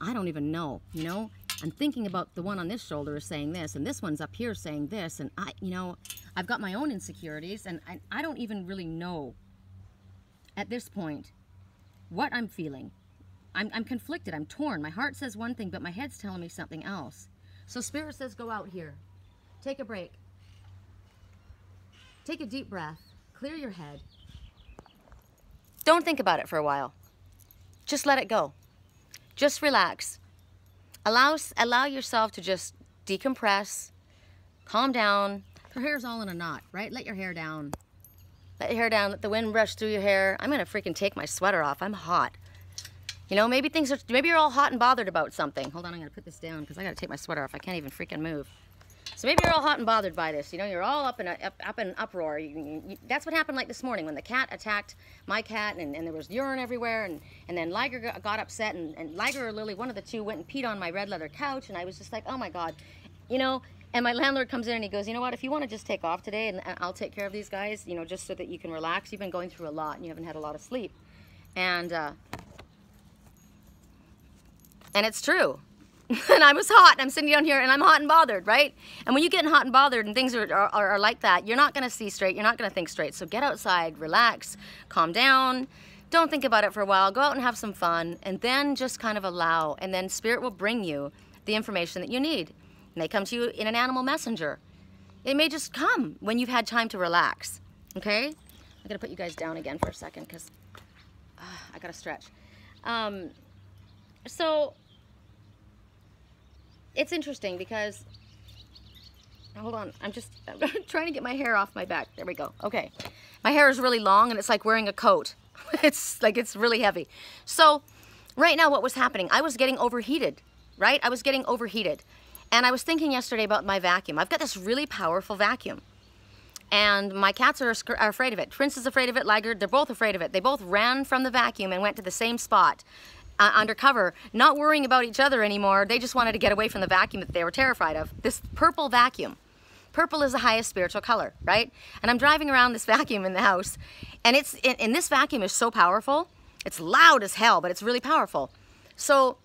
Speaker 1: I don't even know, you know? I'm thinking about the one on this shoulder is saying this, and this one's up here saying this, and I, you know, I've got my own insecurities, and I, I don't even really know at this point what I'm feeling. I'm, I'm conflicted, I'm torn. My heart says one thing, but my head's telling me something else. So Spirit says, go out here. Take a break. Take a deep breath. Clear your head. Don't think about it for a while. Just let it go. Just relax. Allow, allow yourself to just decompress, calm down. Her hair's all in a knot, right? Let your hair down. Let your hair down, let the wind brush through your hair. I'm gonna freaking take my sweater off. I'm hot. You know, maybe things are, maybe you're all hot and bothered about something. Hold on, I'm gonna put this down because I gotta take my sweater off. I can't even freaking move. So maybe you're all hot and bothered by this. You know, you're all up in a, up, up in an uproar. You, you, that's what happened like this morning when the cat attacked my cat and, and there was urine everywhere. And, and then Liger got, upset and, and Liger or Lily, one of the two, went and peed on my red leather couch. And I was just like, oh my God. You know, And my landlord comes in and he goes, you know what, if you want to just take off today and, and I'll take care of these guys, you know, just so that you can relax. You've been going through a lot and you haven't had a lot of sleep. And, uh, and it's true. and I was hot. And I'm sitting down here and I'm hot and bothered, right? And when you get hot and bothered and things are, are, are like that, you're not going to see straight. You're not going to think straight. So get outside, relax, calm down. Don't think about it for a while. Go out and have some fun and then just kind of allow. And then spirit will bring you the information that you need. It may come to you in an animal messenger. It may just come when you've had time to relax. Okay? I'm going to put you guys down again for a second because uh, I got to stretch. Um, so it's interesting because hold on i'm just I'm trying to get my hair off my back. There we go. Okay. My hair is really long and it's like wearing a coat. It's like it's really heavy. So right now what was happening? I was getting overheated right? I was getting overheated. And i was thinking yesterday about my vacuum. I've got this really powerful vacuum. And my cats are, are afraid of it. Prince is afraid of it. Laggard they're both afraid of it. They both ran from the vacuum and went to the same spot uh, undercover, not worrying about each other anymore. They just wanted to get away from the vacuum that they were terrified of. This purple vacuum. Purple is the highest spiritual color, right? And I'm driving around this vacuum in the house, and it's and this vacuum is so powerful. It's loud as hell, but it's really powerful. So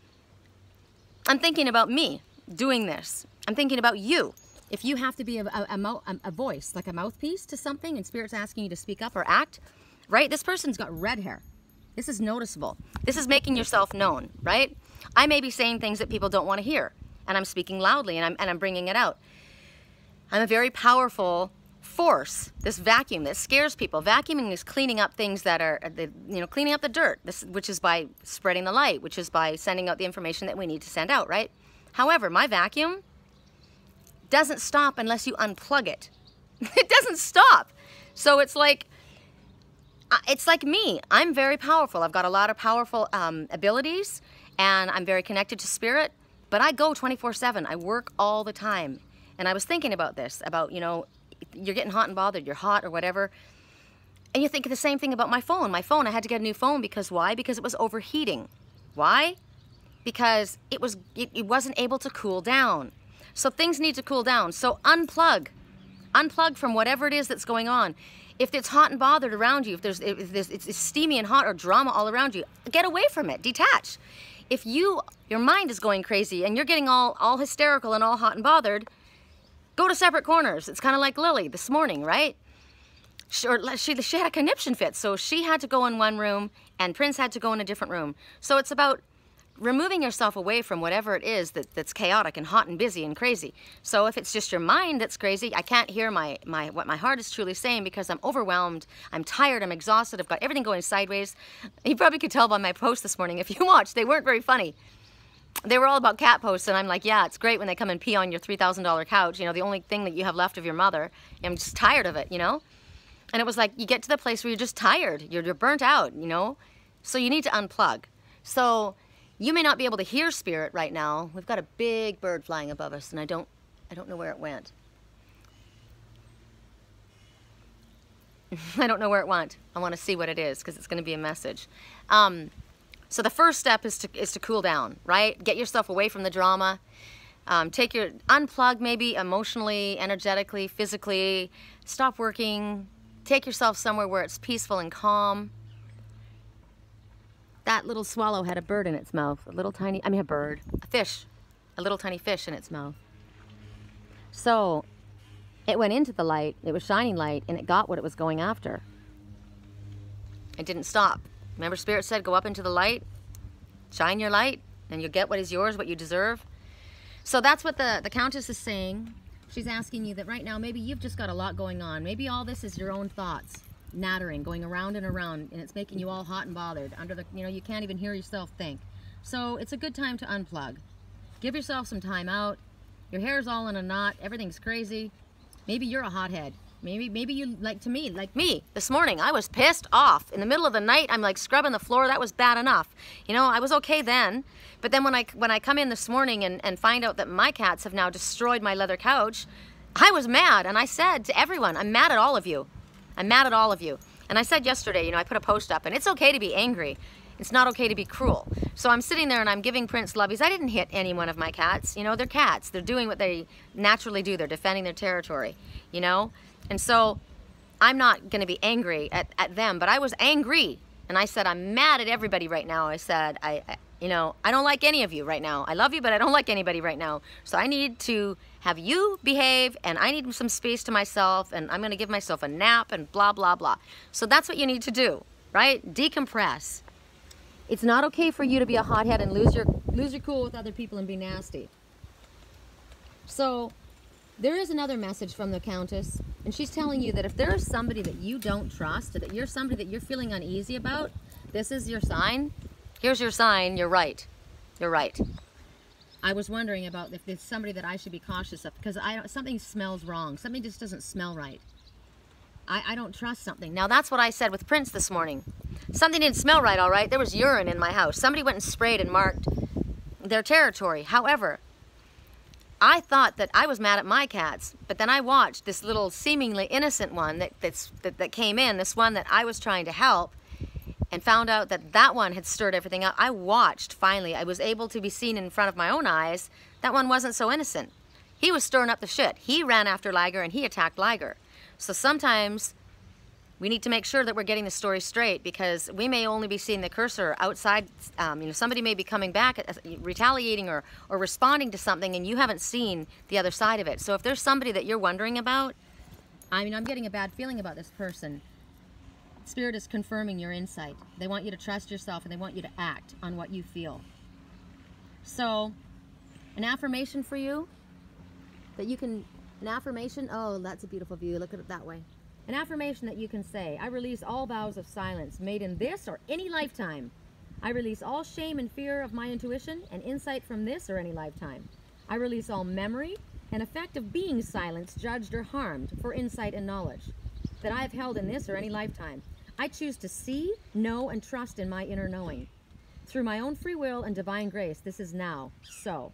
Speaker 1: I'm thinking about me doing this. I'm thinking about you. If you have to be a, a, a, a voice, like a mouthpiece to something, and Spirit's asking you to speak up or act, right? This person's got red hair. This is noticeable. This is making yourself known, right? I may be saying things that people don't want to hear, and I'm speaking loudly and I'm, and I'm bringing it out. I'm a very powerful force, this vacuum that scares people. Vacuuming is cleaning up things that are, uh, you know, cleaning up the dirt, this, which is by spreading the light, which is by sending out the information that we need to send out, right? However, my vacuum doesn't stop unless you unplug it. it doesn't stop. So it's like, it's like me. I'm very powerful. I've got a lot of powerful um, abilities and I'm very connected to spirit, but I go 24 7. I work all the time. And I was thinking about this about, you know, you're getting hot and bothered, you're hot or whatever. And you think the same thing about my phone. My phone, I had to get a new phone because why? Because it was overheating. Why? Because it was it, it wasn't able to cool down. So things need to cool down. So unplug. Unplug from whatever it is that's going on if it's hot and bothered around you, if there's if there's, it's steamy and hot or drama all around you, get away from it. Detach. If you your mind is going crazy and you're getting all all hysterical and all hot and bothered, go to separate corners. It's kind of like Lily this morning, right? She, she, she had a conniption fit, so she had to go in one room and Prince had to go in a different room. So it's about removing yourself away from whatever it is that, that's chaotic and hot and busy and crazy. So if it's just your mind that's crazy, I can't hear my, my what my heart is truly saying because I'm overwhelmed, I'm tired, I'm exhausted, I've got everything going sideways. You probably could tell by my post this morning if you watched, they weren't very funny. They were all about cat posts, and I'm like, yeah, it's great when they come and pee on your $3,000 couch, you know, the only thing that you have left of your mother. I'm just tired of it, you know? And it was like, you get to the place where you're just tired, you're, you're burnt out, you know? So you need to unplug. So you may not be able to hear spirit right now. We've got a big bird flying above us and I don't I don't know where it went. I don't know where it went. I want to see what it is because it's going to be a message. Um, so the first step is to is to cool down, right? Get yourself away from the drama. Um, take your unplug maybe emotionally, energetically, physically. Stop working. Take yourself somewhere where it's peaceful and calm. That little swallow had a bird in its mouth. A little tiny, I mean a bird, a fish, a little tiny fish in its mouth. So it went into the light, it was shining light, and it got what it was going after. It didn't stop. Remember Spirit said, go up into the light, shine your light, and you'll get what is yours, what you deserve. So that's what the, the Countess is saying. She's asking you that right now, maybe you've just got a lot going on. Maybe all this is your own thoughts nattering, going around and around, and it's making you all hot and bothered. Under the, you know, you can't even hear yourself think. So it's a good time to unplug. Give yourself some time out. Your hair's all in a knot. Everything's crazy. Maybe you're a hothead. Maybe, maybe you like to me, like me. This morning, I was pissed off. In the middle of the night, I'm like scrubbing the floor. That was bad enough. You know, I was okay then. But then when I when I come in this morning and, and find out that my cats have now destroyed my leather couch, I was mad. And I said to everyone, I'm mad at all of you. I'm mad at all of you. And I said yesterday, you know, I put a post up, and it's okay to be angry. It's not okay to be cruel. So I'm sitting there and I'm giving Prince loveys. I didn't hit any one of my cats. You know, they're cats. They're doing what they naturally do. They're defending their territory, you know? And so I'm not going to be angry at, at them, but I was angry. And I said, I'm mad at everybody right now. I said, I you know, I don't like any of you right now. I love you, but I don't like anybody right now. So I need to have you behave and I need some space to myself and I'm going to give myself a nap and blah, blah, blah. So that's what you need to do, right? Decompress. It's not okay for you to be a hothead and lose your, lose your cool with other people and be nasty. So there is another message from the Countess and she's telling you that if there is somebody that you don't trust, that you're somebody that you're feeling uneasy about, this is your sign Here's your sign, you're right. You're right. I was wondering about if there's somebody that I should be cautious of because I something smells wrong. Something just doesn't smell right. I, I don't trust something. Now that's what I said with Prince this morning. Something didn't smell right, all right. There was urine in my house. Somebody went and sprayed and marked their territory. However, I thought that I was mad at my cats, but then I watched this little seemingly innocent one that, that's, that, that came in, this one that I was trying to help, and found out that that one had stirred everything up. I watched, finally. I was able to be seen in front of my own eyes. That one wasn't so innocent. He was stirring up the shit. He ran after Liger and he attacked Liger. So sometimes we need to make sure that we're getting the story straight because we may only be seeing the cursor outside. Um, you know, somebody may be coming back, uh, retaliating or, or responding to something and you haven't seen the other side of it. So if there's somebody that you're wondering about, I mean, I'm getting a bad feeling about this person. Spirit is confirming your insight. They want you to trust yourself and they want you to act on what you feel. So, an affirmation for you that you can, an affirmation, oh, that's a beautiful view. Look at it that way. An affirmation that you can say, I release all vows of silence made in this or any lifetime. I release all shame and fear of my intuition and insight from this or any lifetime. I release all memory and effect of being silenced, judged, or harmed for insight and knowledge that I have held in this or any lifetime. I choose to see, know, and trust in my inner knowing. Through my own free will and divine grace, this is now so.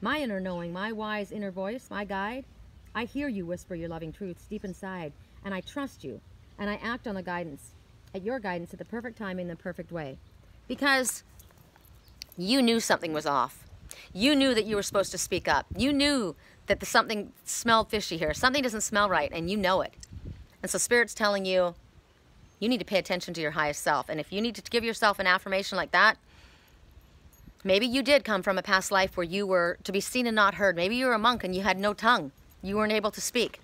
Speaker 1: My inner knowing, my wise inner voice, my guide, I hear you whisper your loving truths deep inside, and I trust you, and I act on the guidance, at your guidance at the perfect time in the perfect way. Because you knew something was off. You knew that you were supposed to speak up. You knew that the something smelled fishy here. Something doesn't smell right, and you know it. And so Spirit's telling you, you need to pay attention to your highest self. And if you need to give yourself an affirmation like that, maybe you did come from a past life where you were to be seen and not heard. Maybe you were a monk and you had no tongue. You weren't able to speak.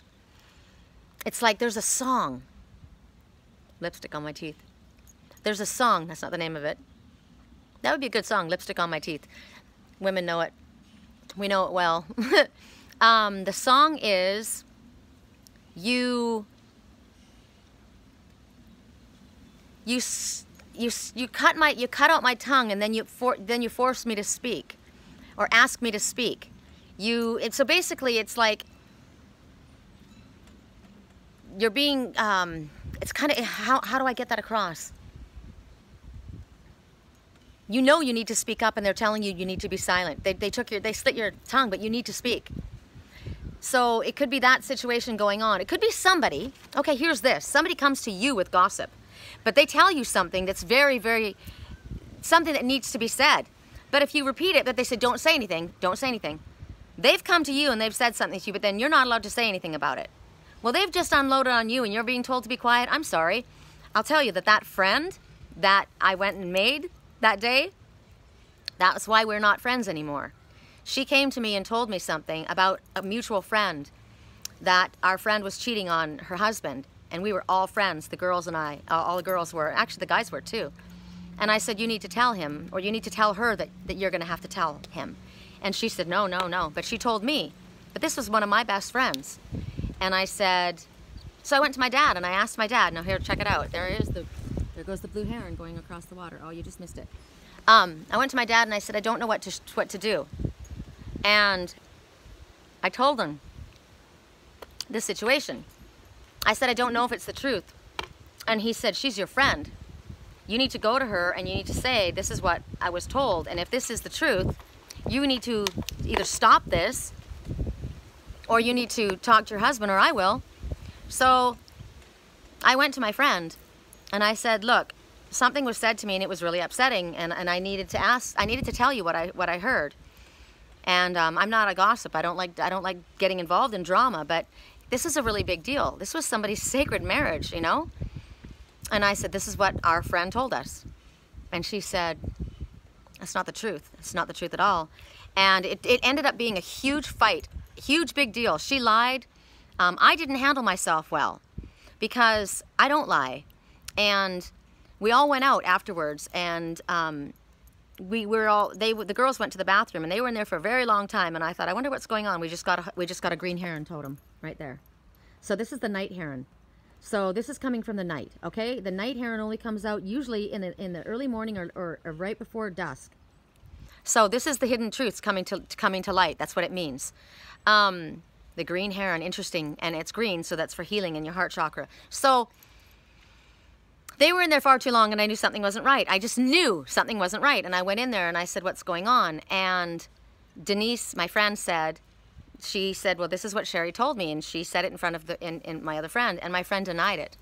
Speaker 1: It's like there's a song. Lipstick on my teeth. There's a song. That's not the name of it. That would be a good song, Lipstick on My Teeth. Women know it. We know it well. um, the song is You you you you cut my you cut out my tongue and then you for, then you force me to speak or ask me to speak. You it, so basically it's like you're being um, it's kind of how, how do i get that across? You know you need to speak up and they're telling you you need to be silent. They, they took your they slit your tongue but you need to speak. So it could be that situation going on. It could be somebody okay here's this somebody comes to you with gossip but they tell you something that's very, very, something that needs to be said. But if you repeat it, that they said, don't say anything, don't say anything. They've come to you and they've said something to you, but then you're not allowed to say anything about it. Well, they've just unloaded on you and you're being told to be quiet. I'm sorry. I'll tell you that that friend that I went and made that day, that's why we're not friends anymore. She came to me and told me something about a mutual friend that our friend was cheating on her husband and we were all friends, the girls and I, all the girls were, actually the guys were too. And I said, you need to tell him, or you need to tell her that, that you're gonna have to tell him. And she said, no, no, no. But she told me, but this was one of my best friends. And I said, so I went to my dad and I asked my dad, now here, check it out. There is the, there goes the blue heron going across the water. Oh, you just missed it. Um, I went to my dad and I said, I don't know what to, what to do. And I told him this situation. I said, I don't know if it's the truth. And he said, she's your friend. You need to go to her and you need to say, this is what I was told. And if this is the truth, you need to either stop this or you need to talk to your husband or I will. So I went to my friend and I said, look, something was said to me and it was really upsetting and, and I needed to ask I needed to tell you what I what I heard and um, I'm not a gossip I don't like I don't like getting involved in drama but this is a really big deal. This was somebody's sacred marriage you know? And I said this is what our friend told us. And she said that's not the truth. It's not the truth at all. And it, it ended up being a huge fight huge big deal. She lied. Um, I didn't handle myself well because I don't lie. And we all went out afterwards and um, we were all they the girls went to the bathroom and they were in there for a very long time. And I thought I wonder what's going on. We just got a, we just got a green heron totem right there so this is the night heron so this is coming from the night okay the night heron only comes out usually in the in the early morning or, or, or right before dusk so this is the hidden truths coming to coming to light that's what it means um, the green heron interesting and it's green so that's for healing in your heart chakra so they were in there far too long and I knew something wasn't right. I just knew something wasn't right. And I went in there and I said, what's going on? And Denise, my friend said, she said, well, this is what Sherri told me. And she said it in front of the, in, in my other friend and my friend denied it.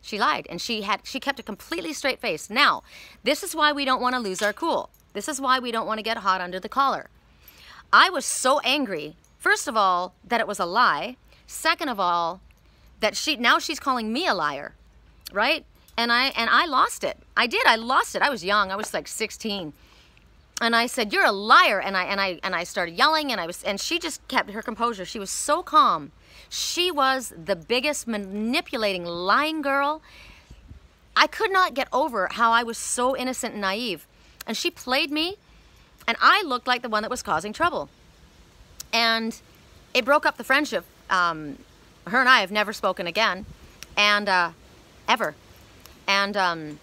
Speaker 1: She lied and she had, she kept a completely straight face. Now, this is why we don't want to lose our cool. This is why we don't want to get hot under the collar. I was so angry, first of all, that it was a lie. Second of all, that she, now she's calling me a liar, right? and I and I lost it. I did. I lost it. I was young. I was like 16. And I said, "You're a liar." And I and I and I started yelling and I was and she just kept her composure. She was so calm. She was the biggest manipulating lying girl. I could not get over how I was so innocent and naive. And she played me and I looked like the one that was causing trouble. And it broke up the friendship. Um, her and I have never spoken again. And uh, ever and um,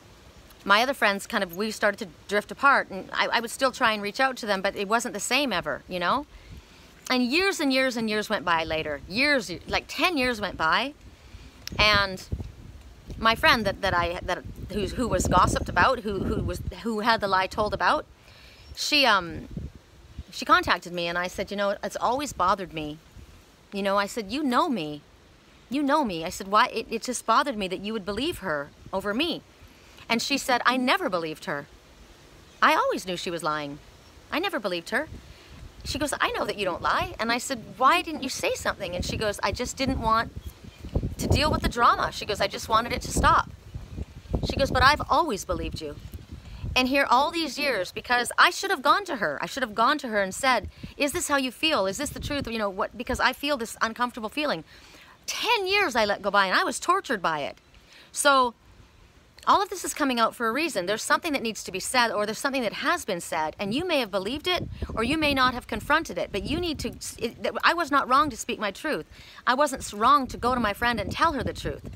Speaker 1: my other friends kind of, we started to drift apart. And I, I would still try and reach out to them, but it wasn't the same ever, you know? And years and years and years went by later. Years, like 10 years went by. And my friend that, that I, that, who, who was gossiped about, who, who, was, who had the lie told about, she, um, she contacted me and I said, you know, it's always bothered me. You know, I said, you know me. You know me. I said, why? It, it just bothered me that you would believe her over me. And she said, I never believed her. I always knew she was lying. I never believed her. She goes, I know that you don't lie. And I said, why didn't you say something? And she goes, I just didn't want to deal with the drama. She goes, I just wanted it to stop. She goes, but I've always believed you. And here all these years, because I should have gone to her. I should have gone to her and said, is this how you feel? Is this the truth? You know, what? because I feel this uncomfortable feeling. 10 years I let go by and I was tortured by it. So all of this is coming out for a reason. There's something that needs to be said or there's something that has been said and you may have believed it or you may not have confronted it, but you need to, it, I was not wrong to speak my truth. I wasn't wrong to go to my friend and tell her the truth.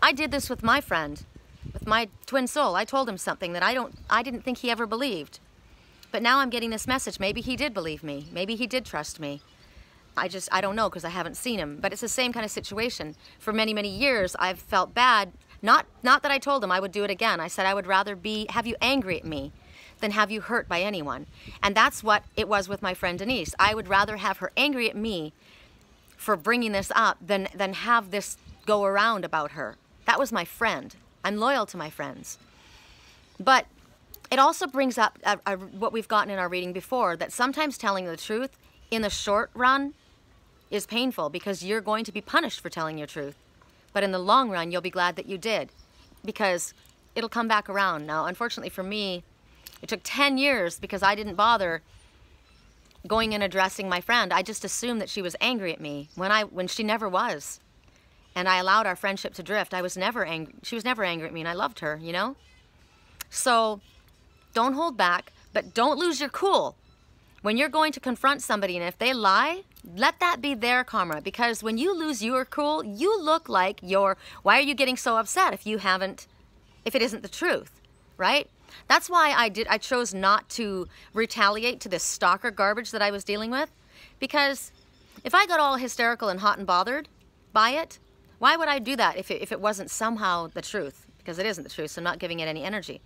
Speaker 1: I did this with my friend, with my twin soul. I told him something that I don't, I didn't think he ever believed. But now I'm getting this message. Maybe he did believe me. Maybe he did trust me. I just, I don't know because I haven't seen him. But it's the same kind of situation. For many, many years, I've felt bad. Not, not that I told him I would do it again. I said I would rather be, have you angry at me than have you hurt by anyone. And that's what it was with my friend Denise. I would rather have her angry at me for bringing this up than, than have this go around about her. That was my friend. I'm loyal to my friends. But it also brings up a, a, what we've gotten in our reading before, that sometimes telling the truth in the short run is painful because you're going to be punished for telling your truth. But in the long run, you'll be glad that you did because it'll come back around. Now, unfortunately for me, it took 10 years because I didn't bother going and addressing my friend. I just assumed that she was angry at me when I when she never was. And I allowed our friendship to drift. I was never angry. She was never angry at me and I loved her, you know? So, don't hold back, but don't lose your cool. When you're going to confront somebody and if they lie, let that be their karma because when you lose your cool, you look like you're, why are you getting so upset if you haven't, if it isn't the truth, right? That's why I did, I chose not to retaliate to this stalker garbage that I was dealing with because if I got all hysterical and hot and bothered by it, why would I do that if it, if it wasn't somehow the truth? Because it isn't the truth, so I'm not giving it any energy.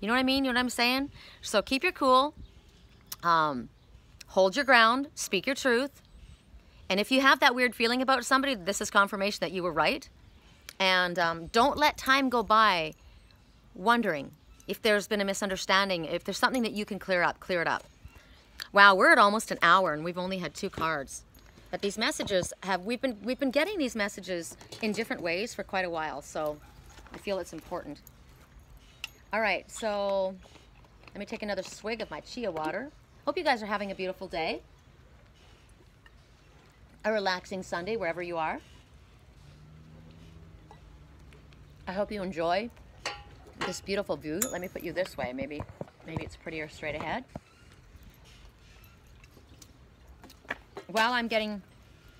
Speaker 1: You know what I mean? You know what I'm saying? So keep your cool. Um, hold your ground. Speak your truth. And if you have that weird feeling about somebody, this is confirmation that you were right. And um, don't let time go by wondering if there's been a misunderstanding, if there's something that you can clear up, clear it up. Wow, we're at almost an hour and we've only had two cards. But these messages have, we've been, we've been getting these messages in different ways for quite a while, so I feel it's important. All right, so let me take another swig of my chia water. Hope you guys are having a beautiful day. A relaxing Sunday, wherever you are. I hope you enjoy this beautiful view. Let me put you this way. Maybe, maybe it's prettier straight ahead. While I'm getting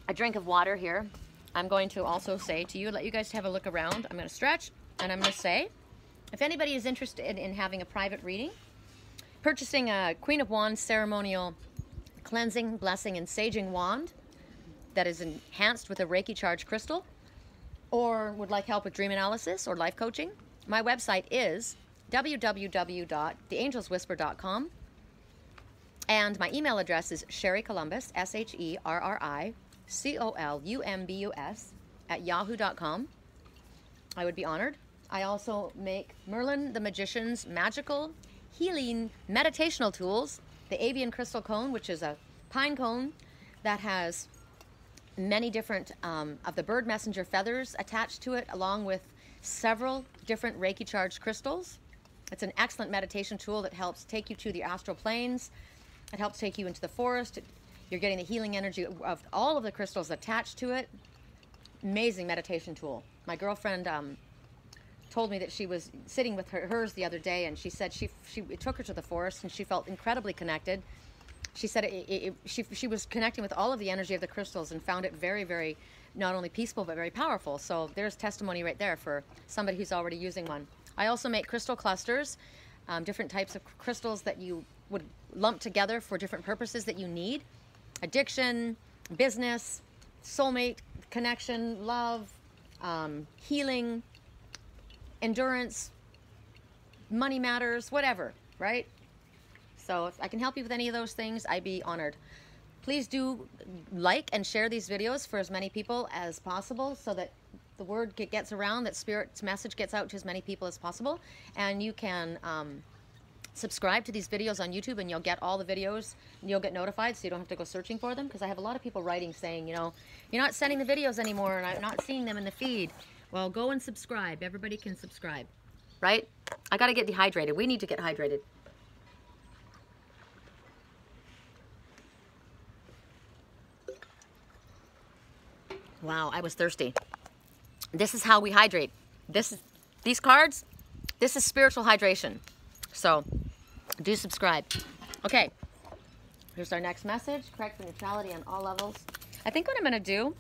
Speaker 1: a drink of water here, I'm going to also say to you, let you guys have a look around. I'm going to stretch and I'm going to say, if anybody is interested in having a private reading, purchasing a Queen of Wands ceremonial cleansing, blessing, and saging wand that is enhanced with a Reiki charge crystal, or would like help with dream analysis or life coaching, my website is www.theangelswhisper.com. And my email address is Sherri Columbus, S H E R R I C O L U M B U S, at yahoo.com. I would be honored. I also make Merlin the Magician's magical healing meditational tools, the avian crystal cone, which is a pine cone that has many different um, of the bird messenger feathers attached to it, along with several different Reiki charged crystals. It's an excellent meditation tool that helps take you to the astral planes. It helps take you into the forest. You're getting the healing energy of all of the crystals attached to it. Amazing meditation tool. My girlfriend um, told me that she was sitting with her, hers the other day, and she said she she took her to the forest, and she felt incredibly connected. She said it, it, it, she she was connecting with all of the energy of the crystals and found it very very not only peaceful but very powerful. So there's testimony right there for somebody who's already using one. I also make crystal clusters, um, different types of crystals that you would lump together for different purposes that you need addiction, business, soulmate connection, love, um, healing, endurance, money matters, whatever, right? So if I can help you with any of those things, I'd be honored. Please do like and share these videos for as many people as possible so that the word gets around, that Spirit's message gets out to as many people as possible. And you can um, subscribe to these videos on YouTube and you'll get all the videos and you'll get notified so you don't have to go searching for them because I have a lot of people writing saying, you know, you're not sending the videos anymore and I'm not seeing them in the feed. Well, go and subscribe. Everybody can subscribe, right? I got to get dehydrated. We need to get hydrated. Wow, I was thirsty. This is how we hydrate. This is these cards. This is spiritual hydration. So, do subscribe. Okay. Here's our next message. Correct for neutrality on all levels. I think what I'm to do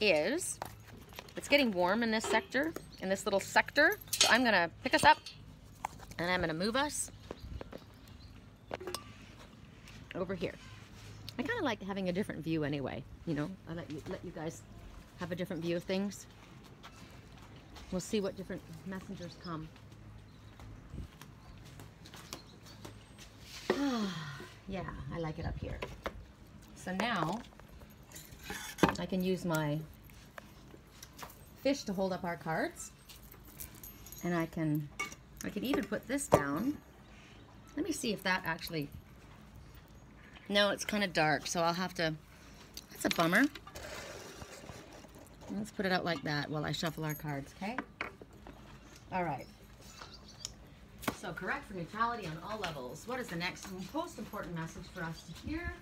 Speaker 1: is it's getting warm in this sector, in this little sector. So I'm to pick us up and I'm to move us over here. I kind of like having a different view anyway, you know. I let you let you guys have a different view of things. We'll see what different messengers come. yeah, I like it up here. So now I can use my fish to hold up our cards. And I can, I could even put this down. Let me see if that actually, no, it's kind of dark, so I'll have to, that's a bummer. Let's put it out like that while I shuffle our cards, okay? All right. So correct for neutrality on all levels. What is the next most important message for us to hear?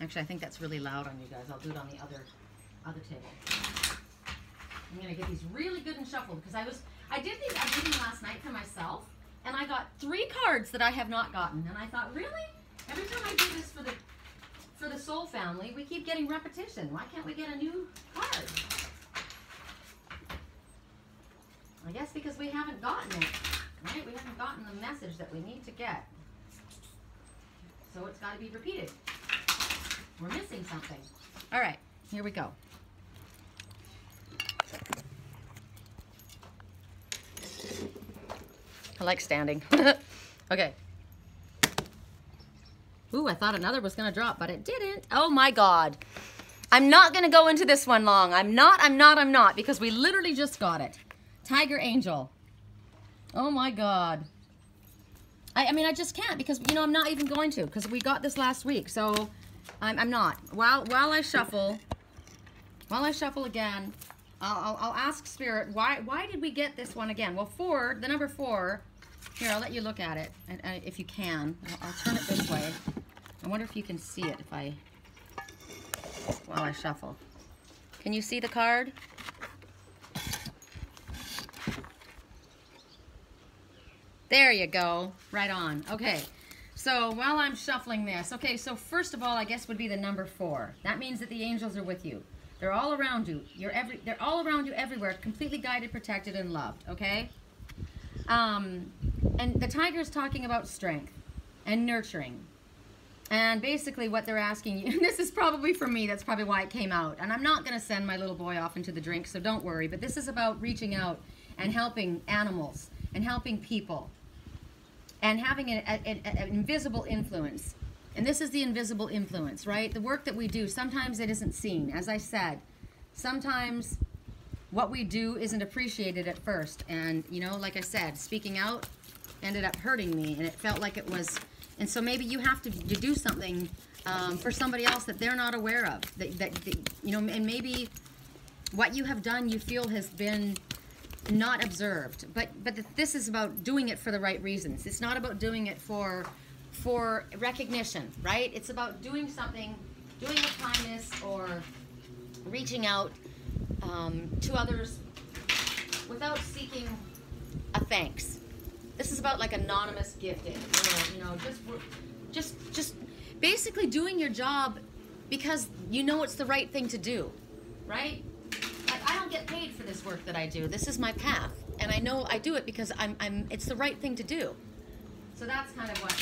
Speaker 1: Actually, I think that's really loud on you guys. I'll do it on the other other table. I'm gonna get these really good and shuffled because I was I did these I did them last night for myself and I got three cards that I have not gotten and I thought really? Every time I do this for the for the soul family we keep getting repetition. Why can't we get a new card? I guess because we haven't gotten it right? We haven't gotten the message that we need to get. So it's got to be repeated. We're missing something. All right here we go I like standing. okay, Ooh, I thought another was to drop, but it didn't. Oh my God. I'm not to go into this one long. I'm not, I'm not, I'm not, because we literally just got it. Tiger Angel. Oh my God. I, I mean, I just can't because, you know, I'm not even going to because we got this last week. So I'm, I'm not. While, while I shuffle, while I shuffle again, I'll, I'll, I'll ask Spirit, why, why did we get this one again? Well, four, the number four, here, I'll let you look at it uh, if you can. I'll, I'll turn it this way. I wonder if you can see it if I, while I shuffle. Can you see the card? There you go. Right on. Okay. So while I'm shuffling this, okay, so first of all, I guess would be the number four. That means that the angels are with you. They're all around you. You're every, they're all around you everywhere, completely guided, protected, and loved, okay? Um, and the tiger is talking about strength and nurturing. And basically what they're asking you, this is probably for me, that's probably why it came out. And I'm not going to send my little boy off into the drink, so don't worry. But this is about reaching out and helping animals and helping people and having an, an invisible influence. And this is the invisible influence, right? The work that we do, sometimes it isn't seen. As I said, sometimes what we do isn't appreciated at first. And, you know, like I said, speaking out ended up hurting me. And it felt like it was, and so maybe you have to, to do something um, for somebody else that they're not aware of. That, that, that, you know, and maybe what you have done you feel has been not observed. But but this is about doing it for the right reasons. It's not about doing it for for recognition, right? It's about doing something, doing a kindness or reaching out um, to others without seeking a thanks. This is about like anonymous gifting, or, you know, just just just basically doing your job because you know it's the right thing to do, right? Like I don't get paid for this work that I do. This is my path, and I know I do it because I'm, I'm. It's the right thing to do. So that's kind of what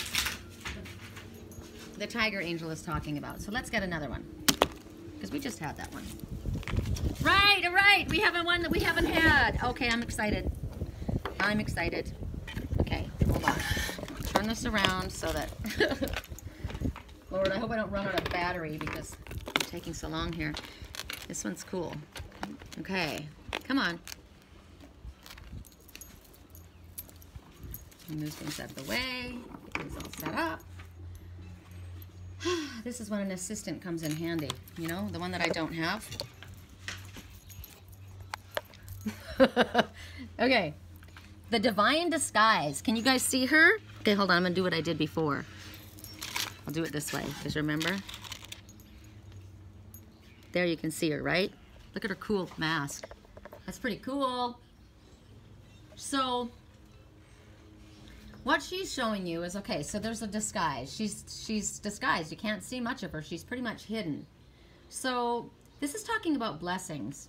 Speaker 1: the, the tiger angel is talking about. So let's get another one because we just had that one. Right, all right. We haven't one that we haven't had. Okay, I'm excited. I'm excited. Okay, hold on. Turn this around so that. Lord, I hope I don't run out of battery because I'm taking so long here. This one's cool. Okay, come on. Move things out of the way. Get these all set up. this is when an assistant comes in handy, you know, the one that I don't have. okay, the divine disguise. Can you guys see her? Okay, hold on, I'm gonna do what I did before. I'll do it this way, because remember? There you can see her, right? Look at her cool mask. That's pretty cool. So, what she's showing you is, okay, so there's a disguise. She's, she's disguised. You can't see much of her. She's pretty much hidden. So, this is talking about blessings.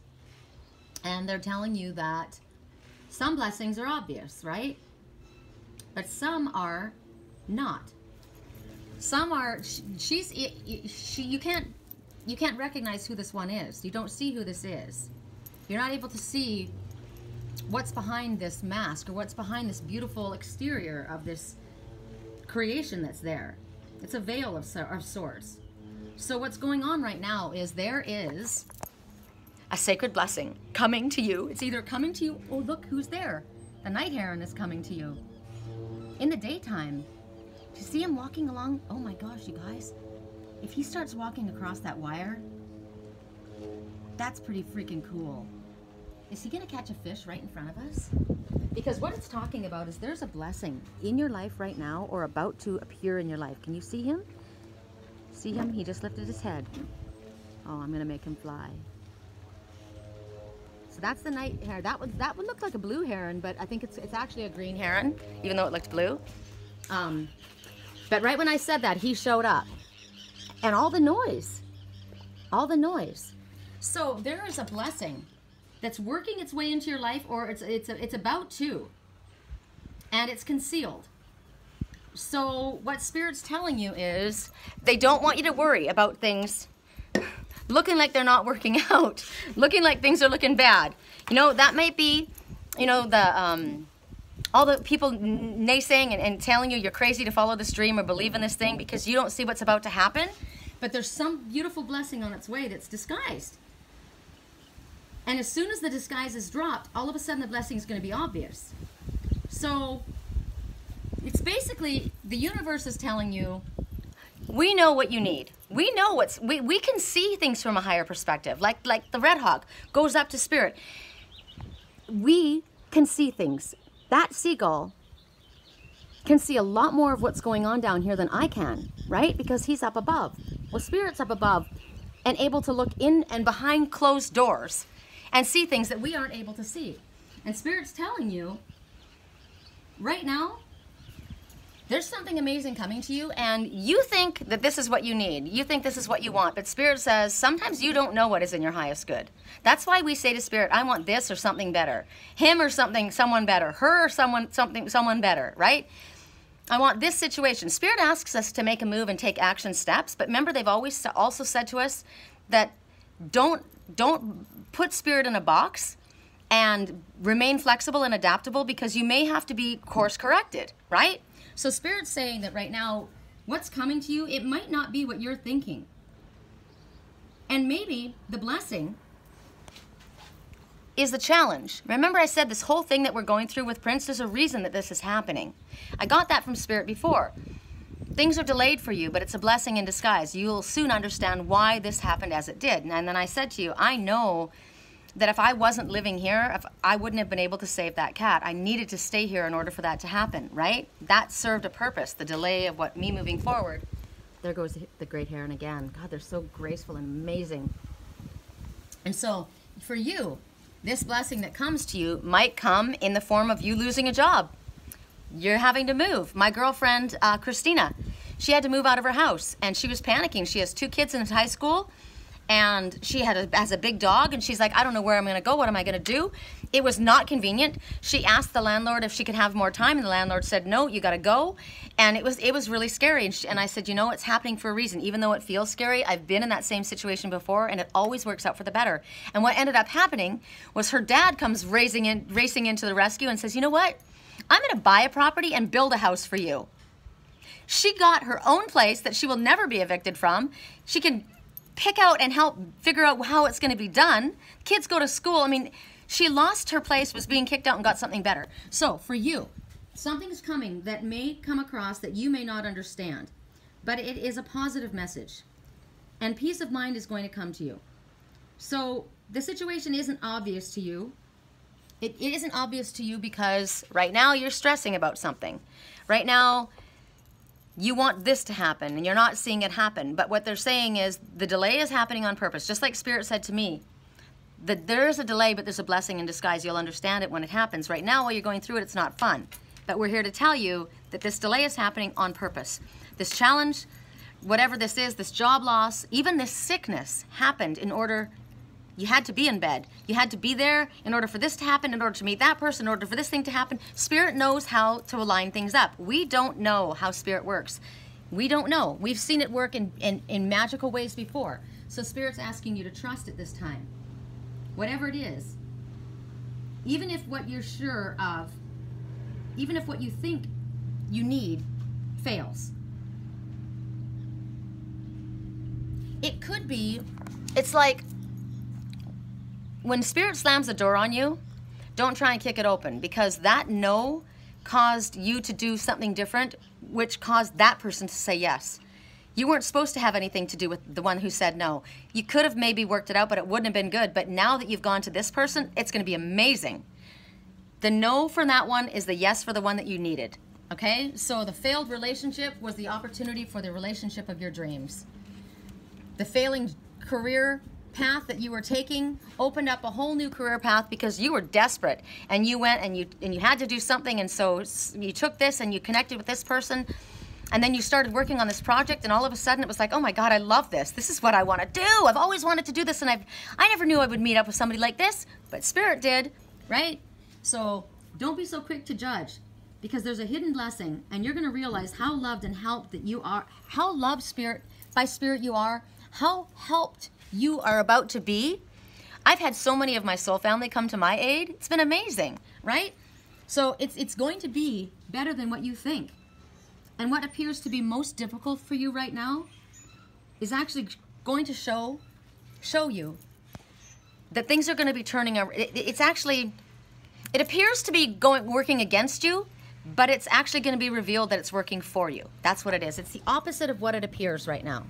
Speaker 1: And they're telling you that some blessings are obvious, right? But some are not. Some are, she's, she, you can't you can't recognize who this one is. You don't see who this is. You're not able to see what's behind this mask or what's behind this beautiful exterior of this creation that's there. It's a veil of, of sorts. So what's going on right now is there is a sacred blessing coming to you. It's either coming to you, oh look who's there. The night heron is coming to you. In the daytime. Do you see him walking along? Oh my gosh, you guys. If he starts walking across that wire, that's pretty freaking cool. Is he gonna catch a fish right in front of us? Because what it's talking about is there's a blessing in your life right now or about to appear in your life. Can you see him? See him? He just lifted his head. Oh, I'm gonna make him fly. That's the night heron. That one, that one looked like a blue heron, but I think it's, it's actually a green heron, even though it looked blue. Um, but right when I said that, he showed up and all the noise, all the noise. So there is a blessing that's working its way into your life or it's, it's, it's about to, and it's concealed. So what Spirit's telling you is they don't want you to worry about things looking like they're not working out, looking like things are looking bad. You know, that might be, you know, the, um, all the people naysaying and, and telling you you're crazy to follow this dream or believe in this thing because you don't see what's about to happen. But there's some beautiful blessing on its way that's disguised. And as soon as the disguise is dropped, all of a sudden the blessing is going to be obvious. So it's basically the universe is telling you, we know what you need. We know what's we, we can see things from a higher perspective. Like like the red hawk goes up to spirit. We can see things. That seagull can see a lot more of what's going on down here than I can, right? Because he's up above. Well, spirit's up above and able to look in and behind closed doors and see things that we aren't able to see. And Spirit's telling you, right now, there's something amazing coming to you, and you think that this is what you need. You think this is what you want, but Spirit says sometimes you don't know what is in your highest good. That's why we say to Spirit, "I want this or something better, him or something, someone better, her or someone, something, someone better." Right? I want this situation. Spirit asks us to make a move and take action steps, but remember, they've always also said to us that don't don't put spirit in a box and remain flexible and adaptable because you may have to be course corrected, right? So spirit's saying that right now, what's coming to you, it might not be what you're thinking. And maybe the blessing is the challenge. Remember I said this whole thing that we're going through with Prince, there's a reason that this is happening. I got that from Spirit before. Things are delayed for you, but it's a blessing in disguise. You'll soon understand why this happened as it did. And then I said to you, I know that if I wasn't living here, if I wouldn't have been able to save that cat. I needed to stay here in order for that to happen, right? That served a purpose, the delay of what me moving forward. There goes the great heron again. God, they're so graceful and amazing. And so, for you, this blessing that comes to you might come in the form of you losing a job you're having to move. My girlfriend, uh, Christina, she had to move out of her house and she was panicking. She has two kids in high school and she had a, has a big dog and she's like, I don't know where I'm going to go. What am I going to do? It was not convenient. She asked the landlord if she could have more time and the landlord said, no, you got to go. And it was, it was really scary. And, she, and I said, you know, it's happening for a reason. Even though it feels scary, I've been in that same situation before and it always works out for the better. And what ended up happening was her dad comes racing in, racing into the rescue and says, you know what? I'm going to buy a property and build a house for you. She got her own place that she will never be evicted from. She can pick out and help figure out how it's going to be done. Kids go to school. I mean, she lost her place, was being kicked out, and got something better. So, for you, something's coming that may come across that you may not understand, but it is a positive message. And peace of mind is going to come to you. So, the situation isn't obvious to you, it, it isn't obvious to you because right now you're stressing about something. Right now, you want this to happen and you're not seeing it happen. But what they're saying is the delay is happening on purpose. Just like Spirit said to me, that there is a delay, but there's a blessing in disguise. You'll understand it when it happens. Right now, while you're going through it, it's not fun. But we're here to tell you that this delay is happening on purpose. This challenge, whatever this is, this job loss, even this sickness happened in order you had to be in bed. You had to be there in order for this to happen, in order to meet that person, in order for this thing to happen. Spirit knows how to align things up. We don't know how Spirit works. We don't know. We've seen it work in, in, in magical ways before. So Spirit's asking you to trust it this time. Whatever it is. Even if what you're sure of, even if what you think you need fails. It could be, it's like when spirit slams a door on you, don't try and kick it open because that no caused you to do something different, which caused that person to say yes. You weren't supposed to have anything to do with the one who said no. You could have maybe worked it out, but it wouldn't have been good. But now that you've gone to this person, it's going to be amazing. The no from that one is the yes for the one that you needed. Okay? So the failed relationship was the opportunity for the relationship of your dreams. The failing career path that you were taking opened up a whole new career path because you were desperate. And you went and you and you had to do something and so you took this and you connected with this person. And then you started working on this project and all of a sudden it was like oh my god i love this. This is what i want to do. I've always wanted to do this and i've i never knew i would meet up with somebody like this but spirit did right? So don't be so quick to judge because there's a hidden blessing and you're going to realize how loved and helped that you are how loved spirit by spirit you are how helped you are about to be. I've had so many of my soul family come to my aid. It's been amazing, right? So it's, it's going to be better than what you think. And what appears to be most difficult for you right now is actually going to show, show you that things are going to be turning over. It, it's actually, it appears to be going working against you, but it's actually going to be revealed that it's working for you. That's what it is. It's the opposite of what it appears right now.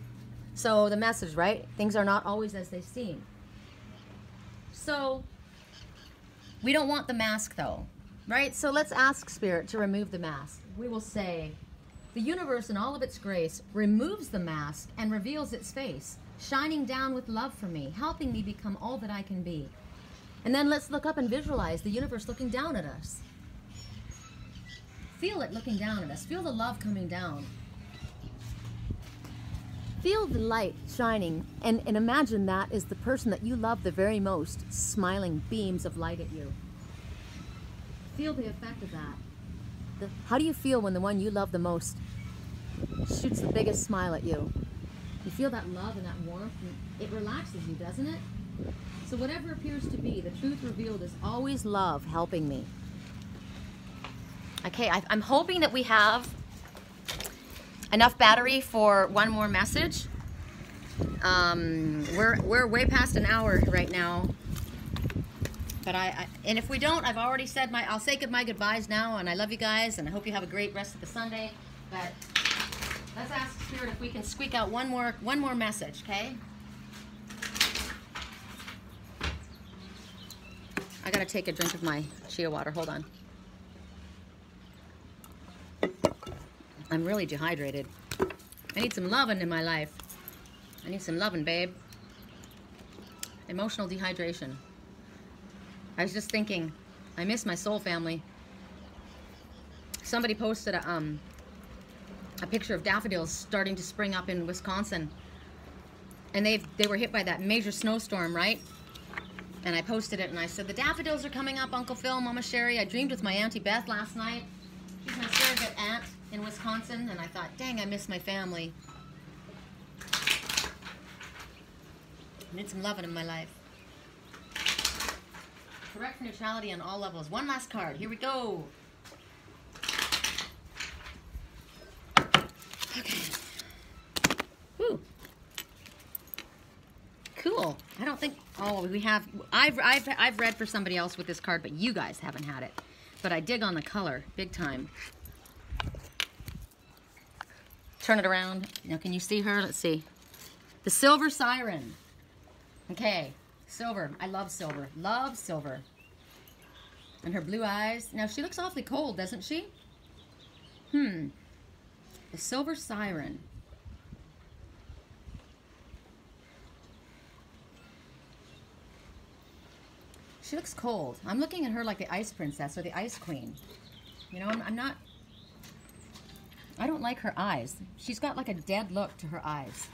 Speaker 1: So the message, right? Things are not always as they seem. So we don't want the mask though, right? So let's ask Spirit to remove the mask. We will say, the universe in all of its grace removes the mask and reveals its face, shining down with love for me, helping me become all that I can be. And then let's look up and visualize the universe looking down at us. Feel it looking down at us. Feel the love coming down. Feel the light shining and, and imagine that is the person that you love the very most smiling beams of light at you. Feel the effect of that. The, how do you feel when the one you love the most shoots the biggest smile at you? You feel that love and that warmth, and it relaxes you, doesn't it? So whatever appears to be, the truth revealed is always love helping me. Okay, I, I'm hoping that we have enough battery for one more message. Um, we're, we're way past an hour right now. But I, I, and if we don't, I've already said my, I'll say my goodbyes now, and I love you guys, and I hope you have a great rest of the Sunday. But let's ask Spirit if we can squeak out one more, one more message, okay? I gotta take a drink of my chia water. Hold on. I'm really dehydrated. I need some loving in my life. I need some loving, babe. Emotional dehydration. I was just thinking, I miss my soul family. Somebody posted a, um, a picture of daffodils starting to spring up in Wisconsin. And they they were hit by that major snowstorm, right? And I posted it and I said, the daffodils are coming up, Uncle Phil, Mama Sherry. I dreamed with my Auntie Beth last night. She's my surrogate aunt in Wisconsin, and I thought, dang, I miss my family. I need some loving in my life. Correct neutrality on all levels. One last card. Here we go. Okay. Whew. Cool. I don't think. Oh, we have. I've I've I've read for somebody else with this card, but you guys haven't had it. But I dig on the color, big time. Turn it around. Now, can you see her? Let's see. The Silver Siren. Okay, silver. I love silver. Love silver. And her blue eyes. Now, she looks awfully cold, doesn't she? Hmm. The Silver Siren. She looks cold. I'm looking at her like the Ice Princess or the Ice Queen. You know, I'm, I'm not I don't like her eyes. She's got like a dead look to her eyes.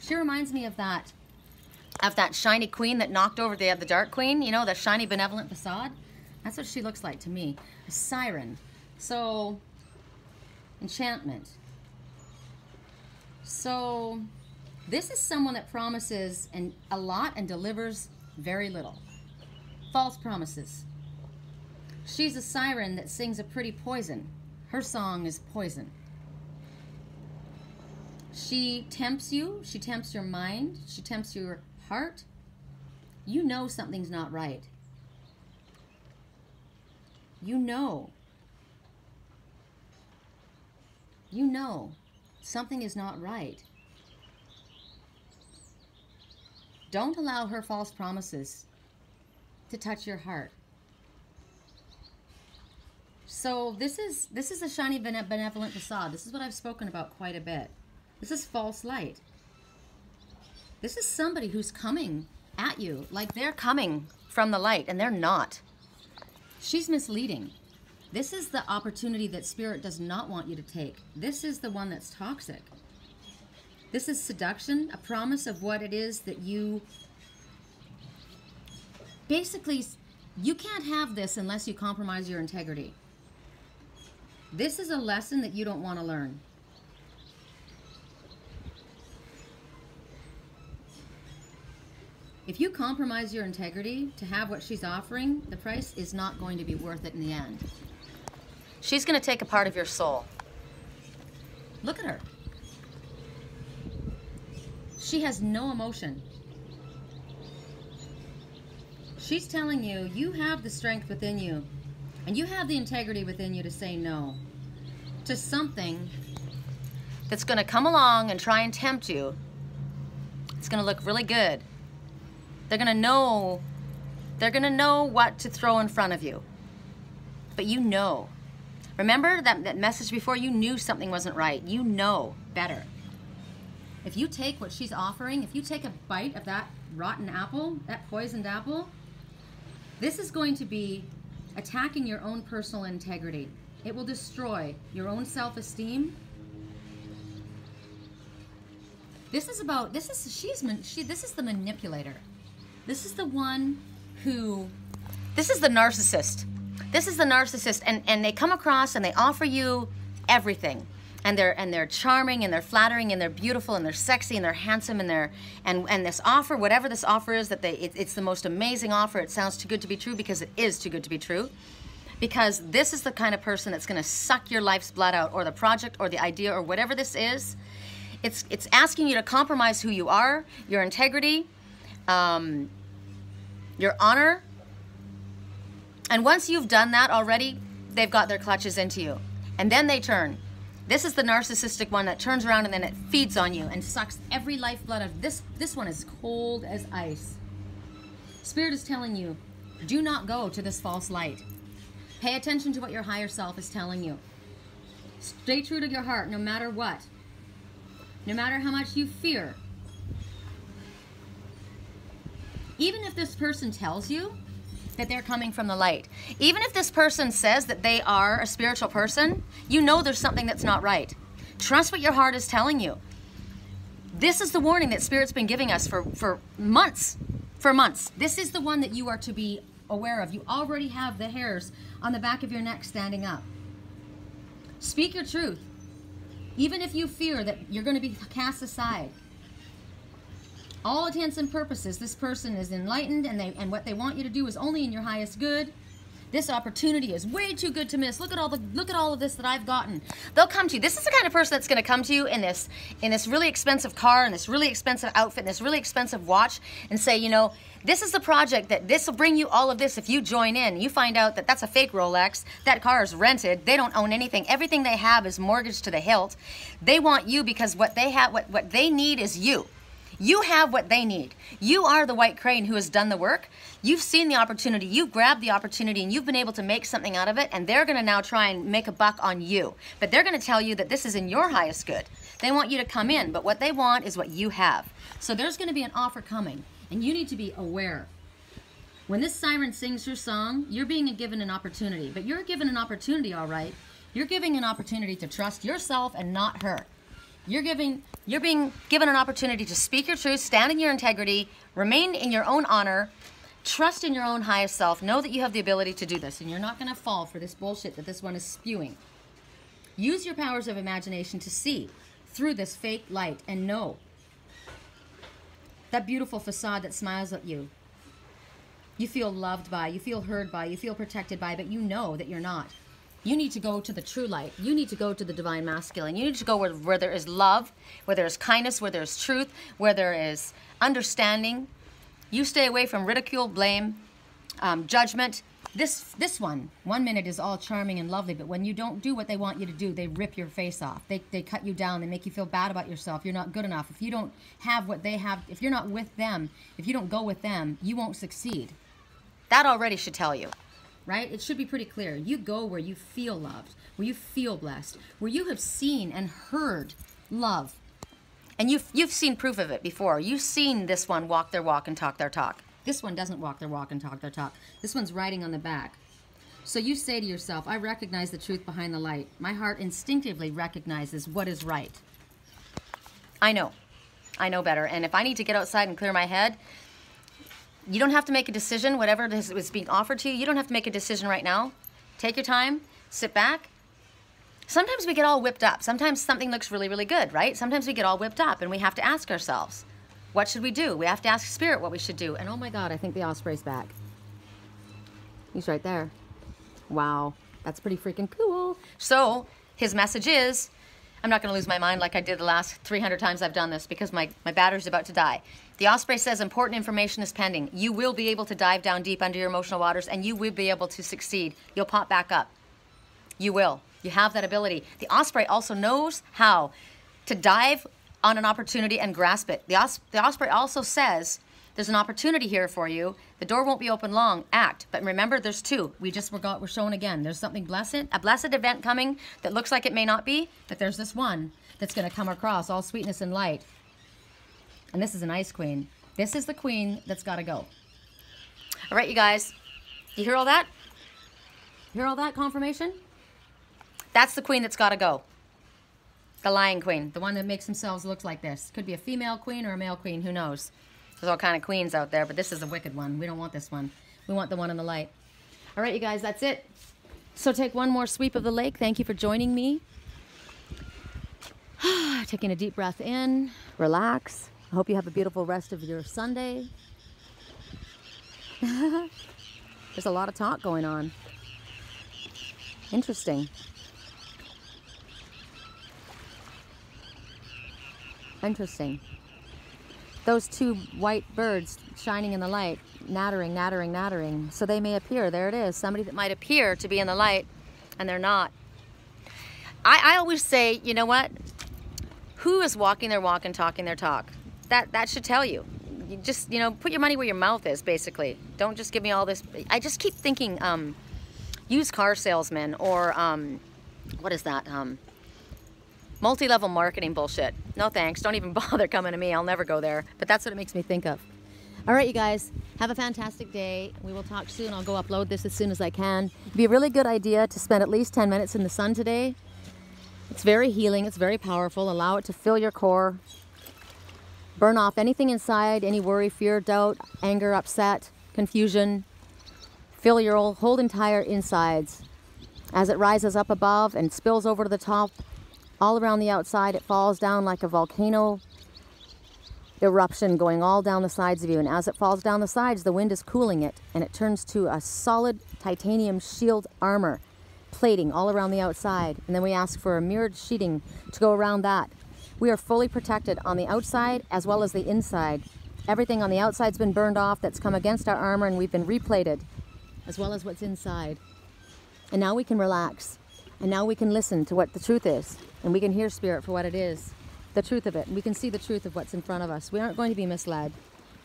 Speaker 1: She reminds me of that of that shiny queen that knocked over the, the dark queen, you know, the shiny benevolent facade. That's what she looks like to me. A siren. So, enchantment. So, this is someone that promises and a lot and delivers very little. False promises. She's a siren that sings a pretty poison. Her song is poison. She tempts you, she tempts your mind, she tempts your heart. You know something's not right. You know. You know something is not right. Don't allow her false promises to touch your heart. So this is this is a shiny benevolent facade. This is what I've spoken about quite a bit. This is false light. This is somebody who's coming at you like they're coming from the light and they're not. She's misleading. This is the opportunity that spirit does not want you to take. This is the one that's toxic. This is seduction, a promise of what it is that you basically you can't have this unless you compromise your integrity. This is a lesson that you don't want to learn. If you compromise your integrity to have what she's offering, the price is not going to be worth it in the end. She's going to take a part of your soul. Look at her. She has no emotion. She's telling you, you have the strength within you, and you have the integrity within you to say no to something that's going to come along and try and tempt you. It's going to look really good. They're going to know they're going to know what to throw in front of you. But you know. Remember that, that message before? You knew something wasn't right. You know better. If you take what she's offering, if you take a bite of that rotten apple, that poisoned apple, this is going to be attacking your own personal integrity. It will destroy your own self-esteem. This is about this is she's she this is the manipulator. This is the one who this is the narcissist. This is the narcissist and and they come across and they offer you everything. And they're and they're charming and they're flattering and they're beautiful and they're sexy and they're handsome and they're and and this offer whatever this offer is that they it, it's the most amazing offer. It sounds too good to be true because it is too good to be true. Because this is the kind of person that's going to suck your life's blood out or the project or the idea or whatever this is. It's it's asking you to compromise who you are your integrity um, your honor. And once you've done that already they've got their clutches into you. And then they turn this is the narcissistic one that turns around and then it feeds on you and sucks every lifeblood of this this one is cold as ice spirit is telling you do not go to this false light Pay attention to what your higher self is telling you. Stay true to your heart no matter what. No matter how much you fear. Even if this person tells you that they're coming from the light, even if this person says that they are a spiritual person, you know there's something that's not right. Trust what your heart is telling you. This is the warning that Spirit's been giving us for, for months. For months. This is the one that you are to be aware of. You already have the hairs on the back of your neck standing up. Speak your truth. Even if you fear that you're going to be cast aside. All intents and purposes, this person is enlightened and, they, and what they want you to do is only in your highest good. This opportunity is way too good to miss. Look at all the look at all of this that I've gotten. They'll come to you. This is the kind of person that's going to come to you in this in this really expensive car and this really expensive outfit and this really expensive watch and say, you know, this is the project that this will bring you all of this if you join in. You find out that that's a fake Rolex. That car is rented. They don't own anything. Everything they have is mortgaged to the hilt. They want you because what they have what what they need is you. You have what they need. You are the white crane who has done the work. You've seen the opportunity. You've grabbed the opportunity and you've been able to make something out of it. And they're going to now try and make a buck on you. But they're going to tell you that this is in your highest good. They want you to come in. But what they want is what you have. So there's going to be an offer coming. And you need to be aware. When this siren sings her song, you're being given an opportunity. But you're given an opportunity, all right. You're giving an opportunity to trust yourself and not her. You're giving you're being given an opportunity to speak your truth, stand in your integrity, remain in your own honor, trust in your own highest self. Know that you have the ability to do this and you're not going to fall for this bullshit that this one is spewing. Use your powers of imagination to see through this fake light and know that beautiful facade that smiles at you. You feel loved by, you feel heard by, you feel protected by, but you know that you're not. You need to go to the true light. You need to go to the divine masculine. You need to go where, where there is love, where there is kindness, where there is truth, where there is understanding. You stay away from ridicule, blame, um, judgment. This this one, one minute is all charming and lovely, but when you don't do what they want you to do, they rip your face off. They, they cut you down. They make you feel bad about yourself. You're not good enough. If you don't have what they have, if you're not with them, if you don't go with them, you won't succeed. That already should tell you right? It should be pretty clear. You go where you feel loved, where you feel blessed, where you have seen and heard love. And you've, you've seen proof of it before. You've seen this one walk their walk and talk their talk. This one doesn't walk their walk and talk their talk. This one's riding on the back. So you say to yourself, I recognize the truth behind the light. My heart instinctively recognizes what is right. I know. I know better. And if I need to get outside and clear my head, you don't have to make a decision, whatever is being offered to you. You don't have to make a decision right now. Take your time, sit back. Sometimes we get all whipped up. Sometimes something looks really, really good, right? Sometimes we get all whipped up and we have to ask ourselves, what should we do? We have to ask Spirit what we should do. And oh my God, I think the osprey's back. He's right there. Wow, that's pretty freaking cool. So his message is, I'm not going to lose my mind like I did the last 300 times I've done this because my, my battery's about to die. The Osprey says important information is pending. You will be able to dive down deep under your emotional waters and you will be able to succeed. You'll pop back up. You will. You have that ability. The Osprey also knows how to dive on an opportunity and grasp it. The, os- the Osprey also says there's an opportunity here for you. The door won't be open long. Act. But remember, there's two. We just were, got, we're shown again. There's something blessed, a blessed event coming that looks like it may not be, but there's this one that's going to come across, all sweetness and light. And this is an ice queen. This is the queen that's got to go. All right, you guys. You hear all that? Hear all that confirmation? That's the queen that's got to go. The lion queen, the one that makes themselves look like this. Could be a female queen or a male queen, who knows? There's all kind of queens out there, but this is a wicked one. We don't want this one. We want the one in the light. All right, you guys, that's it. So take one more sweep of the lake. Thank you for joining me. Taking a deep breath in, relax. I hope you have a beautiful rest of your Sunday. There's a lot of talk going on. Interesting. Interesting. Those two white birds shining in the light, nattering, nattering, nattering. So they may appear. There it is. Somebody that might appear to be in the light, and they're not. I, I always say, you know what? Who is walking their walk and talking their talk? That that should tell you. You just, you know, put your money where your mouth is, basically. Don't just give me all this. I just keep thinking, um, used car salesman or um, what is that? Um, multi-level marketing bullshit. No thanks. Don't even bother coming to me. I'll never go there. But that's what it makes me think of. All right, you guys, have a fantastic day. We will talk soon. I'll go upload this as soon as I can. It'd be a really good idea to spend at least 10 minutes in the sun today. It's very healing. It's very powerful. Allow it to fill your core. Burn off anything inside, any worry, fear, doubt, anger, upset, confusion. Fill your whole entire insides. As it rises up above and spills over to the top, all around the outside, it falls down like a volcano eruption going all down the sides of you. And as it falls down the sides, the wind is cooling it and it turns to a solid titanium shield armor plating all around the outside. And then we ask for a mirrored sheeting to go around that. We are fully protected on the outside as well as the inside. Everything on the outside's been burned off that's come against our armor and we've been replated as well as what's inside. And now we can relax. And now we can listen to what the truth is. And we can hear spirit for what it is, the truth of it. We can see the truth of what's in front of us. We aren't going to be misled.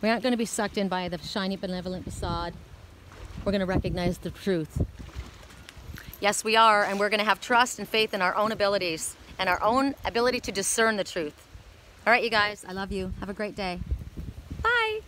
Speaker 1: We aren't going to be sucked in by the shiny, benevolent facade. We're going to recognize the truth. Yes, we are. And we're going to have trust and faith in our own abilities and our own ability to discern the truth. All right, you guys, I love you. Have a great day. Bye.